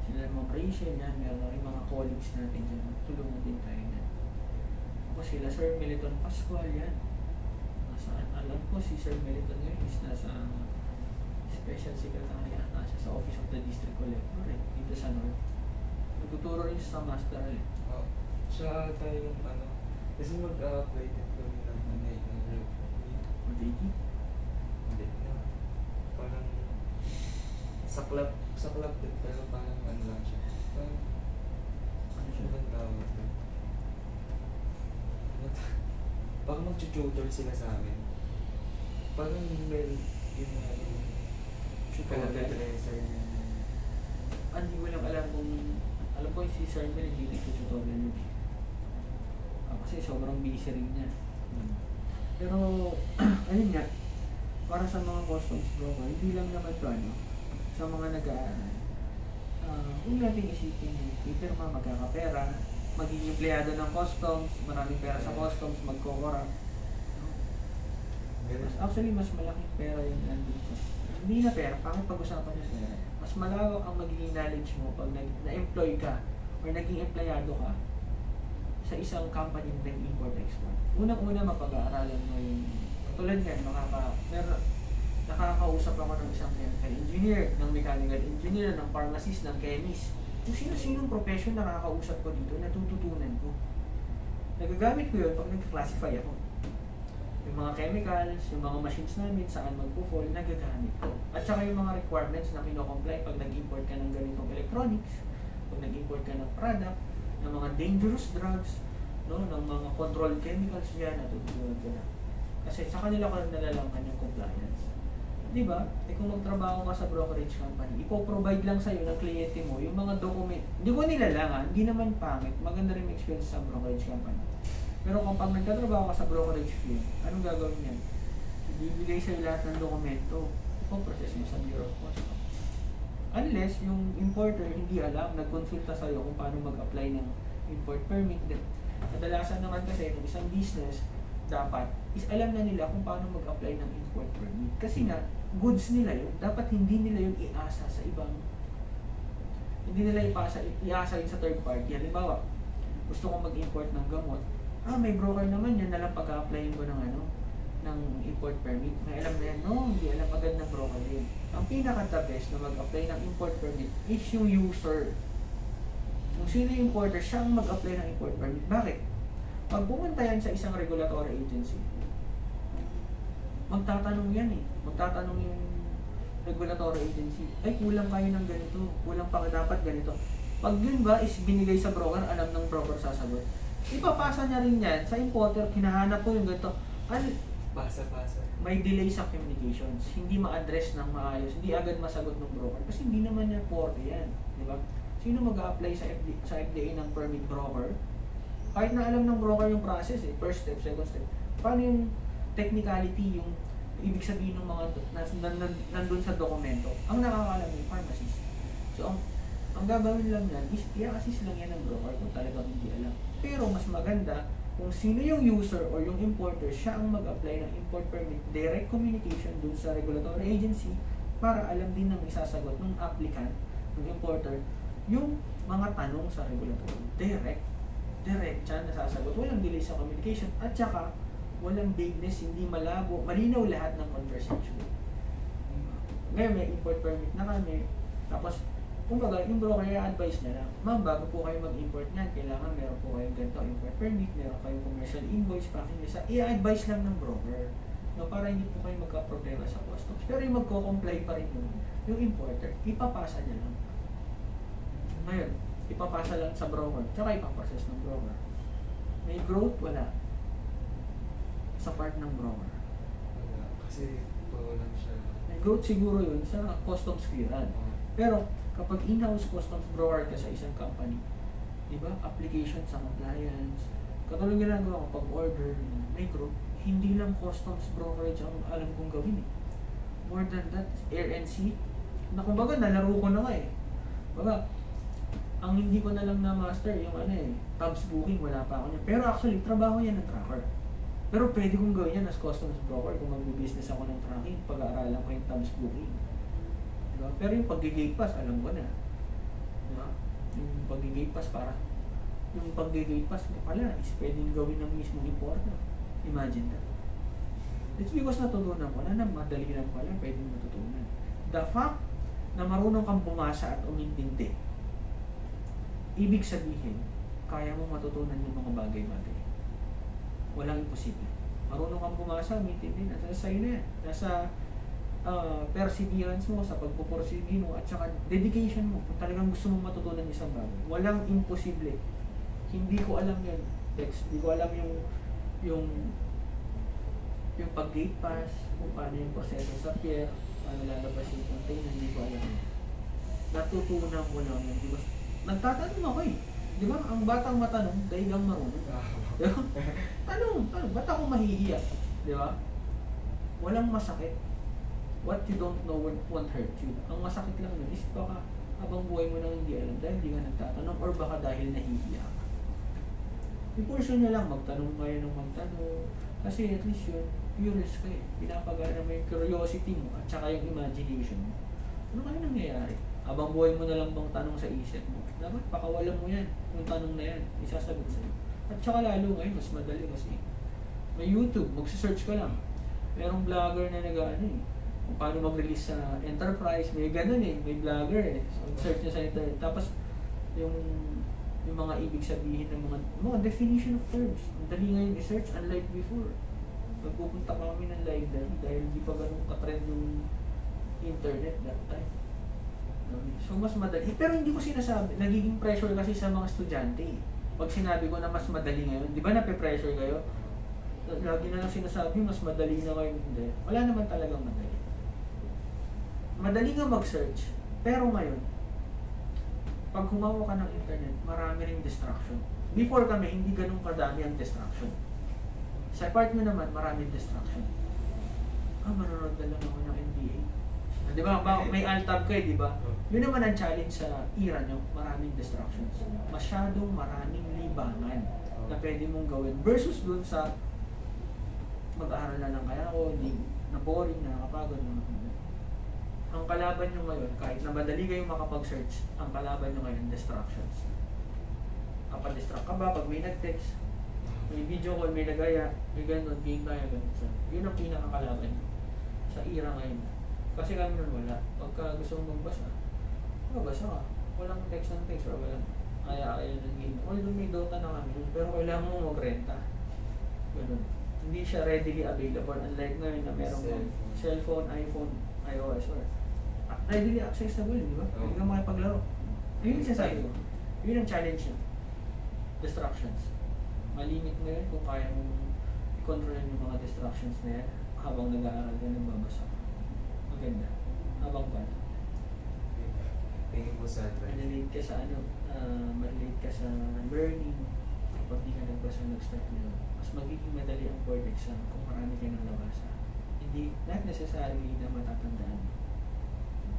sila Ma'am Rachel yan meron na rin mga colleagues natin dyan. Tulungan din tayo na ako sila Sir Meliton Pascual yan. Nasaan alam ko si Sir Meliton ngayon is nasa special secretary ata siya sa office of the district collector eh, dito sa North. Nagtuturo rin siya sa master eh. Oh, siya tayo yung ano, kasi mag-apply din kami ng ano eh, ng group. o JT Hindi na. Parang sa club, sa club din, pero parang ano lang siya. Parang, ano siya bang tawag ta- Parang mag-tutor sila sa amin. Parang may, yung mga yung Tutorial? dresser Ah, hindi ko lang alam kung alam ko yung si Sir Mel hindi nagtututorial yun eh. Ah, kasi sobrang busy rin niya pero ayun nga para sa mga customs broker hindi lang naman to ano sa mga nag-aaral. Uh, huwag natin isipin yung pipirma magkakapera magiging empleyado ng customs maraming pera sa customs magkokora. Mas, actually mas malaking pera yung nandito hindi na pera pangit pag-usapan yung pera. Mas malawak ang magiging knowledge mo pag na-employ ka or naging empleyado ka sa isang company na import-export. Unang-una mapag-aaralan mo yung tulad yan, makaka, meron, nakakausap ako ng isang chemical engineer, ng mechanical engineer, ng pharmacist, ng chemist. Kung sino-sinong profession na nakakausap ko dito, natututunan ko. Nagagamit ko yun pag nag-classify ako. Yung mga chemicals, yung mga machines namin, saan magpo-fall, nagagamit ko. At saka yung mga requirements na kino-comply pag nag-import ka ng ganitong electronics, pag nag-import ka ng product, ng mga dangerous drugs, no, ng mga controlled chemicals yan, natutunan ko na. Kasi sa kanila ko nalalaman yung compliance. Di ba? Eh kung magtrabaho ka sa brokerage company, ipo-provide lang sa'yo ng kliyente mo yung mga document. Hindi ko nilalangan, hindi naman pangit. Maganda rin experience sa brokerage company. Pero kung pag nagtatrabaho ka sa brokerage firm, anong gagawin yan? Ibibigay sa'yo lahat ng dokumento. Ipo-process mo sa Bureau of Customs. Unless yung importer hindi alam, nagkonsulta sa'yo kung paano mag-apply ng import permit. Kadalasan naman kasi ng isang business, dapat is alam na nila kung paano mag-apply ng import permit. Kasi nga, goods nila yun. Dapat hindi nila yun iasa sa ibang hindi nila ipasa, iasa yun sa third party. Halimbawa, gusto kong mag-import ng gamot, ah, may broker naman yan, nalang pag-applyin ko ng ano, ng import permit. May alam na yan, no, hindi alam agad ng broker din. Ang pinaka-the best na mag-apply ng import permit is yung user. Kung sino yung importer, siya ang mag-apply ng import permit. Bakit? Pag pumunta yan sa isang regulatory agency, magtatanong yan eh. Magtatanong yung regulatory agency, ay kulang kayo ng ganito, kulang pa dapat ganito. Pag yun ba is binigay sa broker, alam ng broker sasagot. Ipapasa niya rin yan sa importer, hinahanap ko yung ganito. Ano, Pasa-pasa. may delay sa communications, hindi ma-address ng maayos, hindi agad masagot ng broker kasi hindi naman niya porte yan, di ba? Sino mag-a-apply sa FDA, sa FDA ng permit broker? Kahit na alam ng broker yung process eh, first step, second step. Paano yung technicality, yung ibig sabihin ng mga nas, nan, nan, nandun sa dokumento? Ang nakakalam yung pharmacist. So, ang, ang gagawin lang yan is i-assist lang yan ng broker kung talagang hindi alam. Pero mas maganda kung sino yung user or yung importer, siya ang mag-apply ng import permit, direct communication dun sa regulatory agency para alam din ng isasagot ng applicant, ng importer, yung mga tanong sa regulatory. Direct. Direct siya nasasagot. Walang delay sa communication at saka walang vagueness, hindi malabo, malinaw lahat ng conversation. Ngayon may import permit na kami, tapos kumbaga, yung broker i-advise niya lang, ma'am, bago po kayo mag-import niyan, kailangan meron po kayong ganito import permit, meron kayong commercial invoice, packing list, i-advise lang ng broker. No, para hindi po kayo magka-problema sa customs. Pero yung magko-comply pa rin yung, yung importer, ipapasa niya lang. Ngayon, ipapasa lang sa broker, tsaka ipaprocess ng broker. May growth, wala. Sa part ng broker. Kasi puro lang siya. Growth siguro yun sa customs clearance. Pero kapag in-house customs broker ka sa isang company, di ba, application sa compliance, katulad ginagawa ko pag order ng micro, hindi lang customs brokerage ang alam kong gawin eh. More than that, air and sea, na kumbaga nalaro ko na nga eh. Baga, ang hindi ko na lang na-master yung ano eh, tabs booking, wala pa ako niya. Pero actually, trabaho yan ng tracker. Pero pwede kong gawin yan as customs broker kung mag-business ako ng tracking, pag-aaralan ko yung tabs booking. Diba? Pero yung pag-gate pass, alam ko na. Diba? Yung pag-gate pass para yung pag-gate pass mo pala is pwedeng gawin ng mismong importer. Imagine that. It's because natutunan ko na na madali lang pala pwedeng matutunan. The fact na marunong kang bumasa at umintindi, ibig sabihin, kaya mo matutunan yung mga bagay-bagay. Walang imposible. Marunong kang bumasa, umintindi, nasa sa'yo na yan. Nasa uh, perseverance mo, sa pagpupursige mo, at saka dedication mo. Kung talagang gusto mong matutunan isang bagay. Walang imposible. Hindi ko alam yan, Dex. Hindi ko alam yung yung yung pag-gate pass, kung paano yung proseso sa pier, paano lalabas yung container, hindi ko alam. Natutunan ko lang yun. Di ba? Nagtatanong ako eh. Di ba? Ang batang matanong, dahil lang marunong. Di ba? Tanong, tanong, ba't ako mahihiya? Di ba? Walang masakit. What you don't know won't, hurt you. Ang masakit lang yun is baka habang buhay mo nang hindi alam dahil hindi ka nagtatanong or baka dahil nahihiya ka. I-portion nyo lang, magtanong kayo ng magtanong. Kasi at least yun, curious ka eh. Pinapagana mo yung curiosity mo at saka yung imagination mo. Ano kaya nangyayari? Habang buhay mo na lang bang tanong sa isip mo? Dapat pakawalan mo yan, yung tanong na yan, isasagot sa'yo. At saka lalo ngayon, mas madali kasi may YouTube, magsisearch ka lang. Merong vlogger na nag-ano eh, kung paano mag-release sa enterprise, may ganun eh, may vlogger eh. So, search niya sa internet. Tapos, yung yung mga ibig sabihin ng mga mga definition of terms. Ang dali ngayon i-search, unlike before. Magpupunta kami ng library dahil di pa ganun katrend yung internet that time. So, mas madali. Pero hindi ko sinasabi, nagiging pressure kasi sa mga estudyante. eh. Pag sinabi ko na mas madali ngayon, di ba nape-pressure kayo? Lagi na lang sinasabi, mas madali na ngayon. Hindi. Wala naman talagang madali. Madali nga mag-search, pero ngayon, pag humawa ka ng internet, marami ring distraction. Before kami, hindi ganun kadami ang distraction. Sa part mo naman, maraming distraction. Ah, manonood na lang ako ng NBA. Ah, Di ba? May alt-tab ka eh, di ba? Yun naman ang challenge sa era nyo, maraming distractions. Masyadong maraming libangan na pwede mong gawin versus dun sa mag-aaral na lang kaya ako, hindi na boring, nakakapagod, na ang kalaban nyo ngayon, kahit na madali kayong makapag-search, ang kalaban nyo ngayon, distractions. Kapag distract ka ba, pag may nag-text, may video call, may nagaya, may ganun, game tayo, ganun. So, yun ang pinakakalaban nyo sa era ngayon. Kasi kami nun wala. Pagka gusto mong magbasa, magbasa ka. Walang text ng text or walang kaya-kaya ng game. Although may Dota na kami pero kailangan mo magrenta. Ganun. Hindi siya readily available unlike ngayon na merong Cellphone. cellphone, iPhone, iOS or readily accessible, di ba? Hindi ka makipaglaro. Yun yung sinasabi ko. Yun ang challenge niya. Distractions. Malimit mo yun kung kaya mong i-control yung mga distractions na yan habang nag-aaral ka, nagbabasa. Maganda. Habang bata. You po sa advice. Malilate ka sa ano, uh, malilate ka sa learning. Kapag di ka nagbasa, nag-start na mas magiging madali ang board exam kung marami ka nang nabasa. Hindi, not necessarily na matatandaan.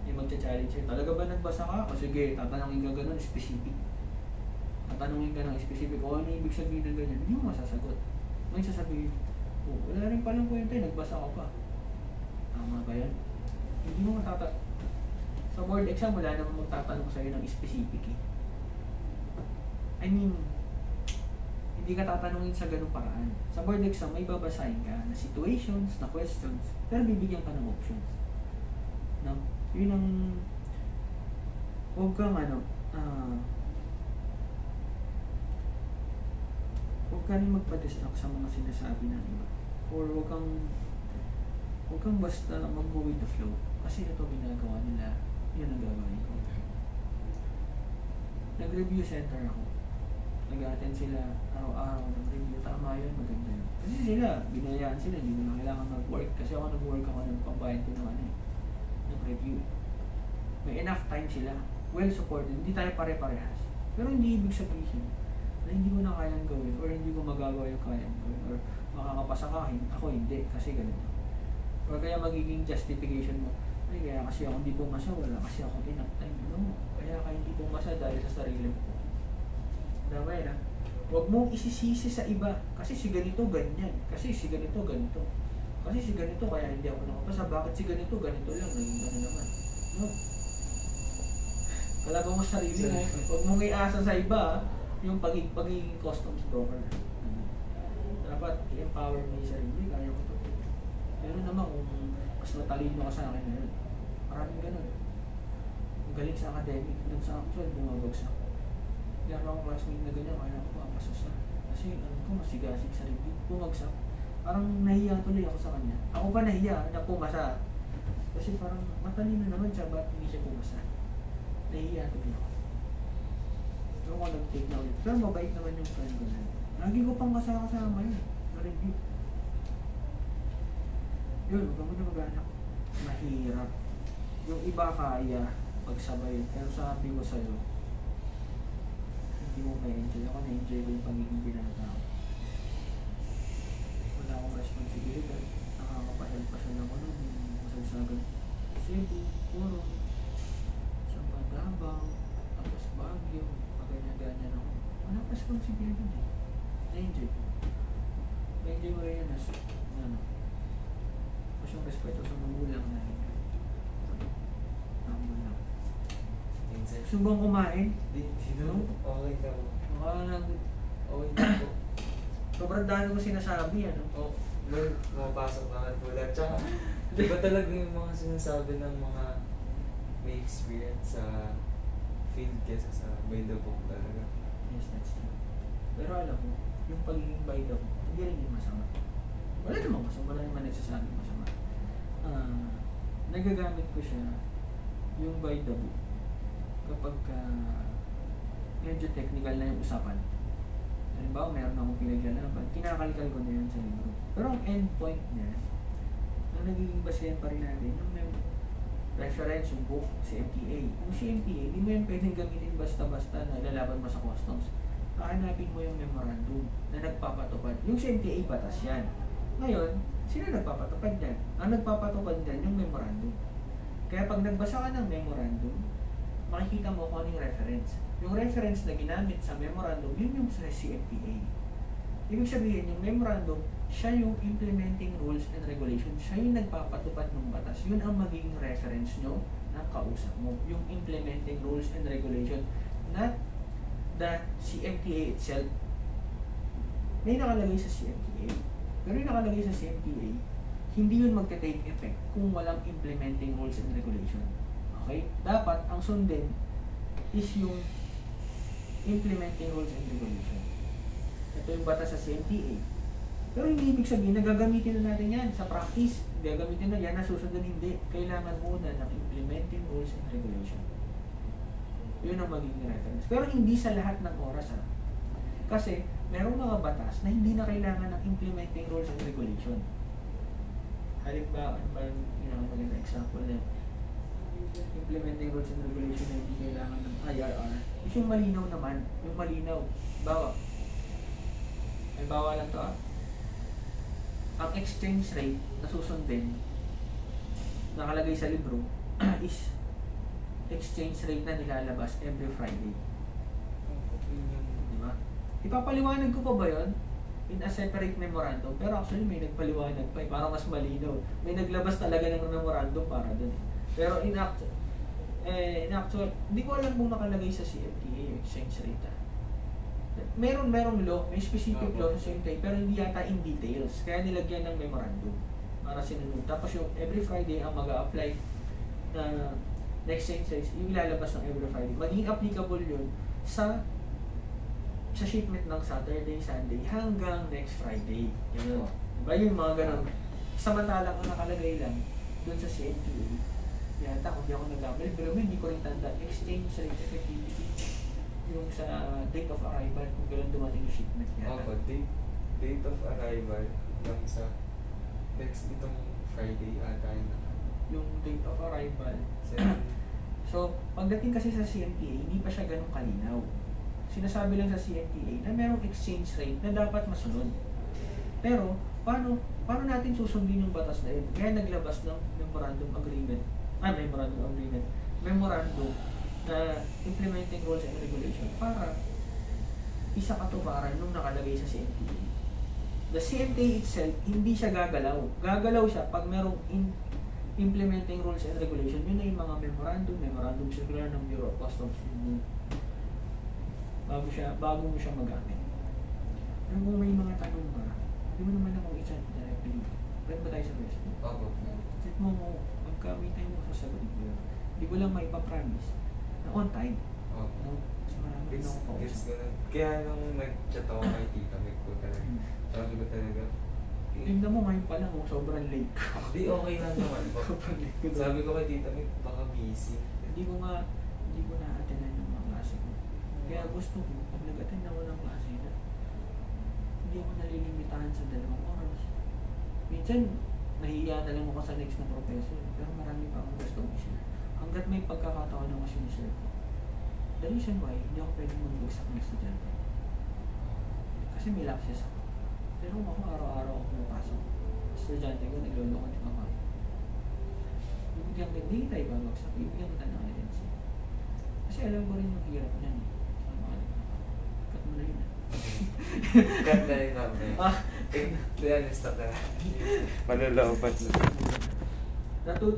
Yung magcha-challenge sa'yo, talaga ba nagbasa ka? O sige, tatanungin ka ganun, specific. Tatanungin ka ng specific, o ano ibig sabihin ng ganyan? Hindi mo masasagot. May sasabihin, oh, wala rin palang kwenta, eh, nagbasa ka pa. Tama ba yan? Hindi mo matata... Sa board exam, wala namang magtatanong sa'yo ng specific eh. I mean, hindi ka tatanungin sa ganung paraan. Sa board exam, may babasahin ka na situations, na questions, pero bibigyan ka ng options. No? Yun ang huwag kang ano, ah, huwag ka rin magpa-distract sa mga sinasabi ng iba. Or huwag kang huwag kang basta mag-go with the flow. Kasi ito ginagawa nila, yun ang gagawin ko. Nag-review center ako. Nag natin sila araw-araw ng review. Tama yun, maganda yun. Kasi sila, binayaan sila, hindi mo na kailangan mag-work. Kasi ako nag-work ako ng pambayad ko ng ano eh, ng review. May enough time sila. Well supported. Hindi tayo pare-parehas. Pero hindi ibig sabihin na hindi ko na kayang gawin or hindi ko magagawa yung kayang gawin or makakapasa ka, ako hindi kasi ganito. Or kaya magiging justification mo, ay kaya kasi ako hindi pumasa, wala kasi ako enough time. No, kaya ka hindi pumasa dahil sa sarili mo. Tama yun ha? Huwag mong isisisi sa iba. Kasi si ganito, ganyan. Kasi si ganito, ganito. Kasi si ganito, kaya hindi ako nakapasa. Bakit si ganito, ganito lang. Naging ano naman. No. Kalaban mo sa sarili mo. Huwag mong iasa sa iba ha? yung pagiging, pagiging customs broker. Dapat i-empower mo yung sarili. Kaya ko to. Pero naman kung mas matalino ka sa akin ngayon. Maraming ganun. Ang galing sa academic, dun sa actual, bumabagsak. Meron akong classmate na ganyan, kaya ako papasok sa. Kasi ano ko, masigasig sa review. Bumagsak. Parang nahiya tuloy ako sa kanya. Ako pa nahiya na pumasa. Kasi parang matalino naman siya, ba't hindi siya pumasa? Nahiya tuloy ako. Pero ako nag-take na ulit. Pero mabait naman yung friend ko na. Lagi ko pang kasama yun. Na review. Yun, huwag mo na mag-anak. Mahirap. Yung iba kaya pagsabay. Pero sabi ko sa'yo, hindi mo ma-enjoy. Ako na-enjoy ko yung pagiging binata ko. Wala akong responsibilidad. Nakakapahel pa siya ng ano, masagsagan. Cebu, Puro, sa Pagabang, tapos Baguio, paganyan-ganyan ako. Wala responsibilidad eh. Na-enjoy ko. Na-enjoy ko rin yun as, ano, mas yung respeto sa magulang na rin. Tama lang. Minsan, Gusto bang kumain? di, di no? Okay ka po. Baka nag... Okay na po. Sobrang dami mo sinasabi, ano? Oh, may pumapasok na katulad. Tsaka, di ba talaga yung mga sinasabi ng mga may experience sa field kesa sa by the book talaga. Yes, that's true. Pero alam mo, yung pagiging by the book, hindi rin yung masama. Wala namang masama, wala naman nagsasabing masama. Ah, nagagamit ko siya yung by the book kapag ah, medyo technical na yung usapan. Halimbawa, meron akong pinaglalaban, kinakalkal ko na yun sa libro. Pero ang end point niya, ang nagiging basehan pa rin natin, yung may reference yung book, CMTA. Yung CMTA, hindi mo yan pwedeng gamitin basta-basta na lalaban mo sa customs. Hahanapin mo yung memorandum na nagpapatupad. Yung CMTA, batas yan. Ngayon, sino nagpapatupad yan? Ang nagpapatupad yan, yung memorandum. Kaya pag nagbasa ka ng memorandum, makikita mo kung ano yung reference. Yung reference na ginamit sa memorandum, yun yung sa CMTA. Ibig sabihin, yung memorandum, siya yung implementing rules and regulations. Siya yung nagpapatupad ng batas. Yun ang magiging reference nyo ng kausap mo. Yung implementing rules and regulations. Not the CMTA itself. May nakalagay sa CMTA. Pero yung nakalagay sa CMTA, hindi yun magte-take effect kung walang implementing rules and regulation. Okay? Dapat, ang sundin is yung implementing rules and regulation. Ito yung batas sa CMTA. Pero hindi ibig sabihin na gagamitin na natin yan sa practice. Gagamitin na yan na susundan hindi. Kailangan muna ng implementing rules and regulation. Yun ang magiging reference. Pero hindi sa lahat ng oras ha. Kasi merong mga batas na hindi na kailangan ng implementing rules and regulation. Halimbawa, you know, maganda example na implementing rules and regulation na hindi kailangan ng IRR is yung malinaw naman, yung malinaw. Bawa, may bawa lang to ah. Ang exchange rate na susundin, nakalagay sa libro, is exchange rate na nilalabas every Friday. Di ba? Ipapaliwanag ko pa ba yun? In a separate memorandum. Pero actually may nagpaliwanag pa eh. Parang mas malinaw. May naglabas talaga ng memorandum para dun. Pero in actual, eh, in actual, hindi ko alam kung nakalagay sa CFTA yung exchange rate ah. Meron, merong law, may specific law sa CFTA, pero hindi yata in details. Kaya nilagyan ng memorandum para sinunod. Tapos yung every Friday ang mag apply na na exchange rates, yung ilalabas ng every Friday. Maging applicable yun sa sa shipment ng Saturday, Sunday hanggang next Friday. Ganun. Diba yung mga ganun? Samantalang ang nakalagay lang dun sa CNTA. Yata, kung di ako nagkamali, pero hindi ko rin tanda. Exchange rate effectivity. Yung sa date of arrival, kung gano'n dumating shipment yata. Opo, date, date of arrival lang sa next itong Friday ata yun. Yung date of arrival. So, pagdating kasi sa CMTA, hindi pa siya ganun kalinaw. Sinasabi lang sa CMTA na merong exchange rate na dapat masunod. Pero, paano paano natin susundin yung batas na yun? Kaya naglabas ng memorandum agreement, ah, memorandum agreement, memorandum na implementing rules and regulation para isa katuparan nung nakalagay sa CMTA. The CMTA itself, hindi siya gagalaw. Gagalaw siya pag merong in, implementing rules and regulation, yun na yung mga memorandum, memorandum circular ng Bureau of Customs Union. Bago siya, bago mo siya magamit. Pero kung may mga tanong ka, hindi mo naman ako i-chat directly. Pwede ba tayo sa Facebook? Opo. Chat mo mo, pagka may time mo sasagot ko yun. Hindi ko lang may promise na on time. Opo. No? Kasi marami It's, ako kausap. kaya nung nag-chat ako kay Tita Meg ko talaga, Hmm. sabi ko talaga, eh, Tingnan mo ngayon pa lang kung sobrang late ko. Di okay lang naman ko. Sabi ko kay Tita Meg, baka busy. hindi ko nga, hindi ko na-attendan yung mga klase ko. Kaya gusto ko, pag nag-attend ako ng klase na, hindi ako nalilimitahan sa dalawang oras. Minsan, nahiya na lang ako sa next na professor. Pero marami pa akong gusto i-share. Hanggat may pagkakataon na kasi share ko. The reason why, hindi ako pwedeng mag-usap ng estudyante. Kasi may lapses ako. Pero kung ako araw-araw ako pumapasok, estudyante ko, nagloloko din ako. Bibigyan ka, hindi tayo babagsak, bibigyan kita ng LNC. Kasi alam ko rin yung hirap niyan. eh. Sa mga, cut mo na yun. ah. Cut na yun namin. Ah, Eh, yan, stop na. Maluloobat na. natuto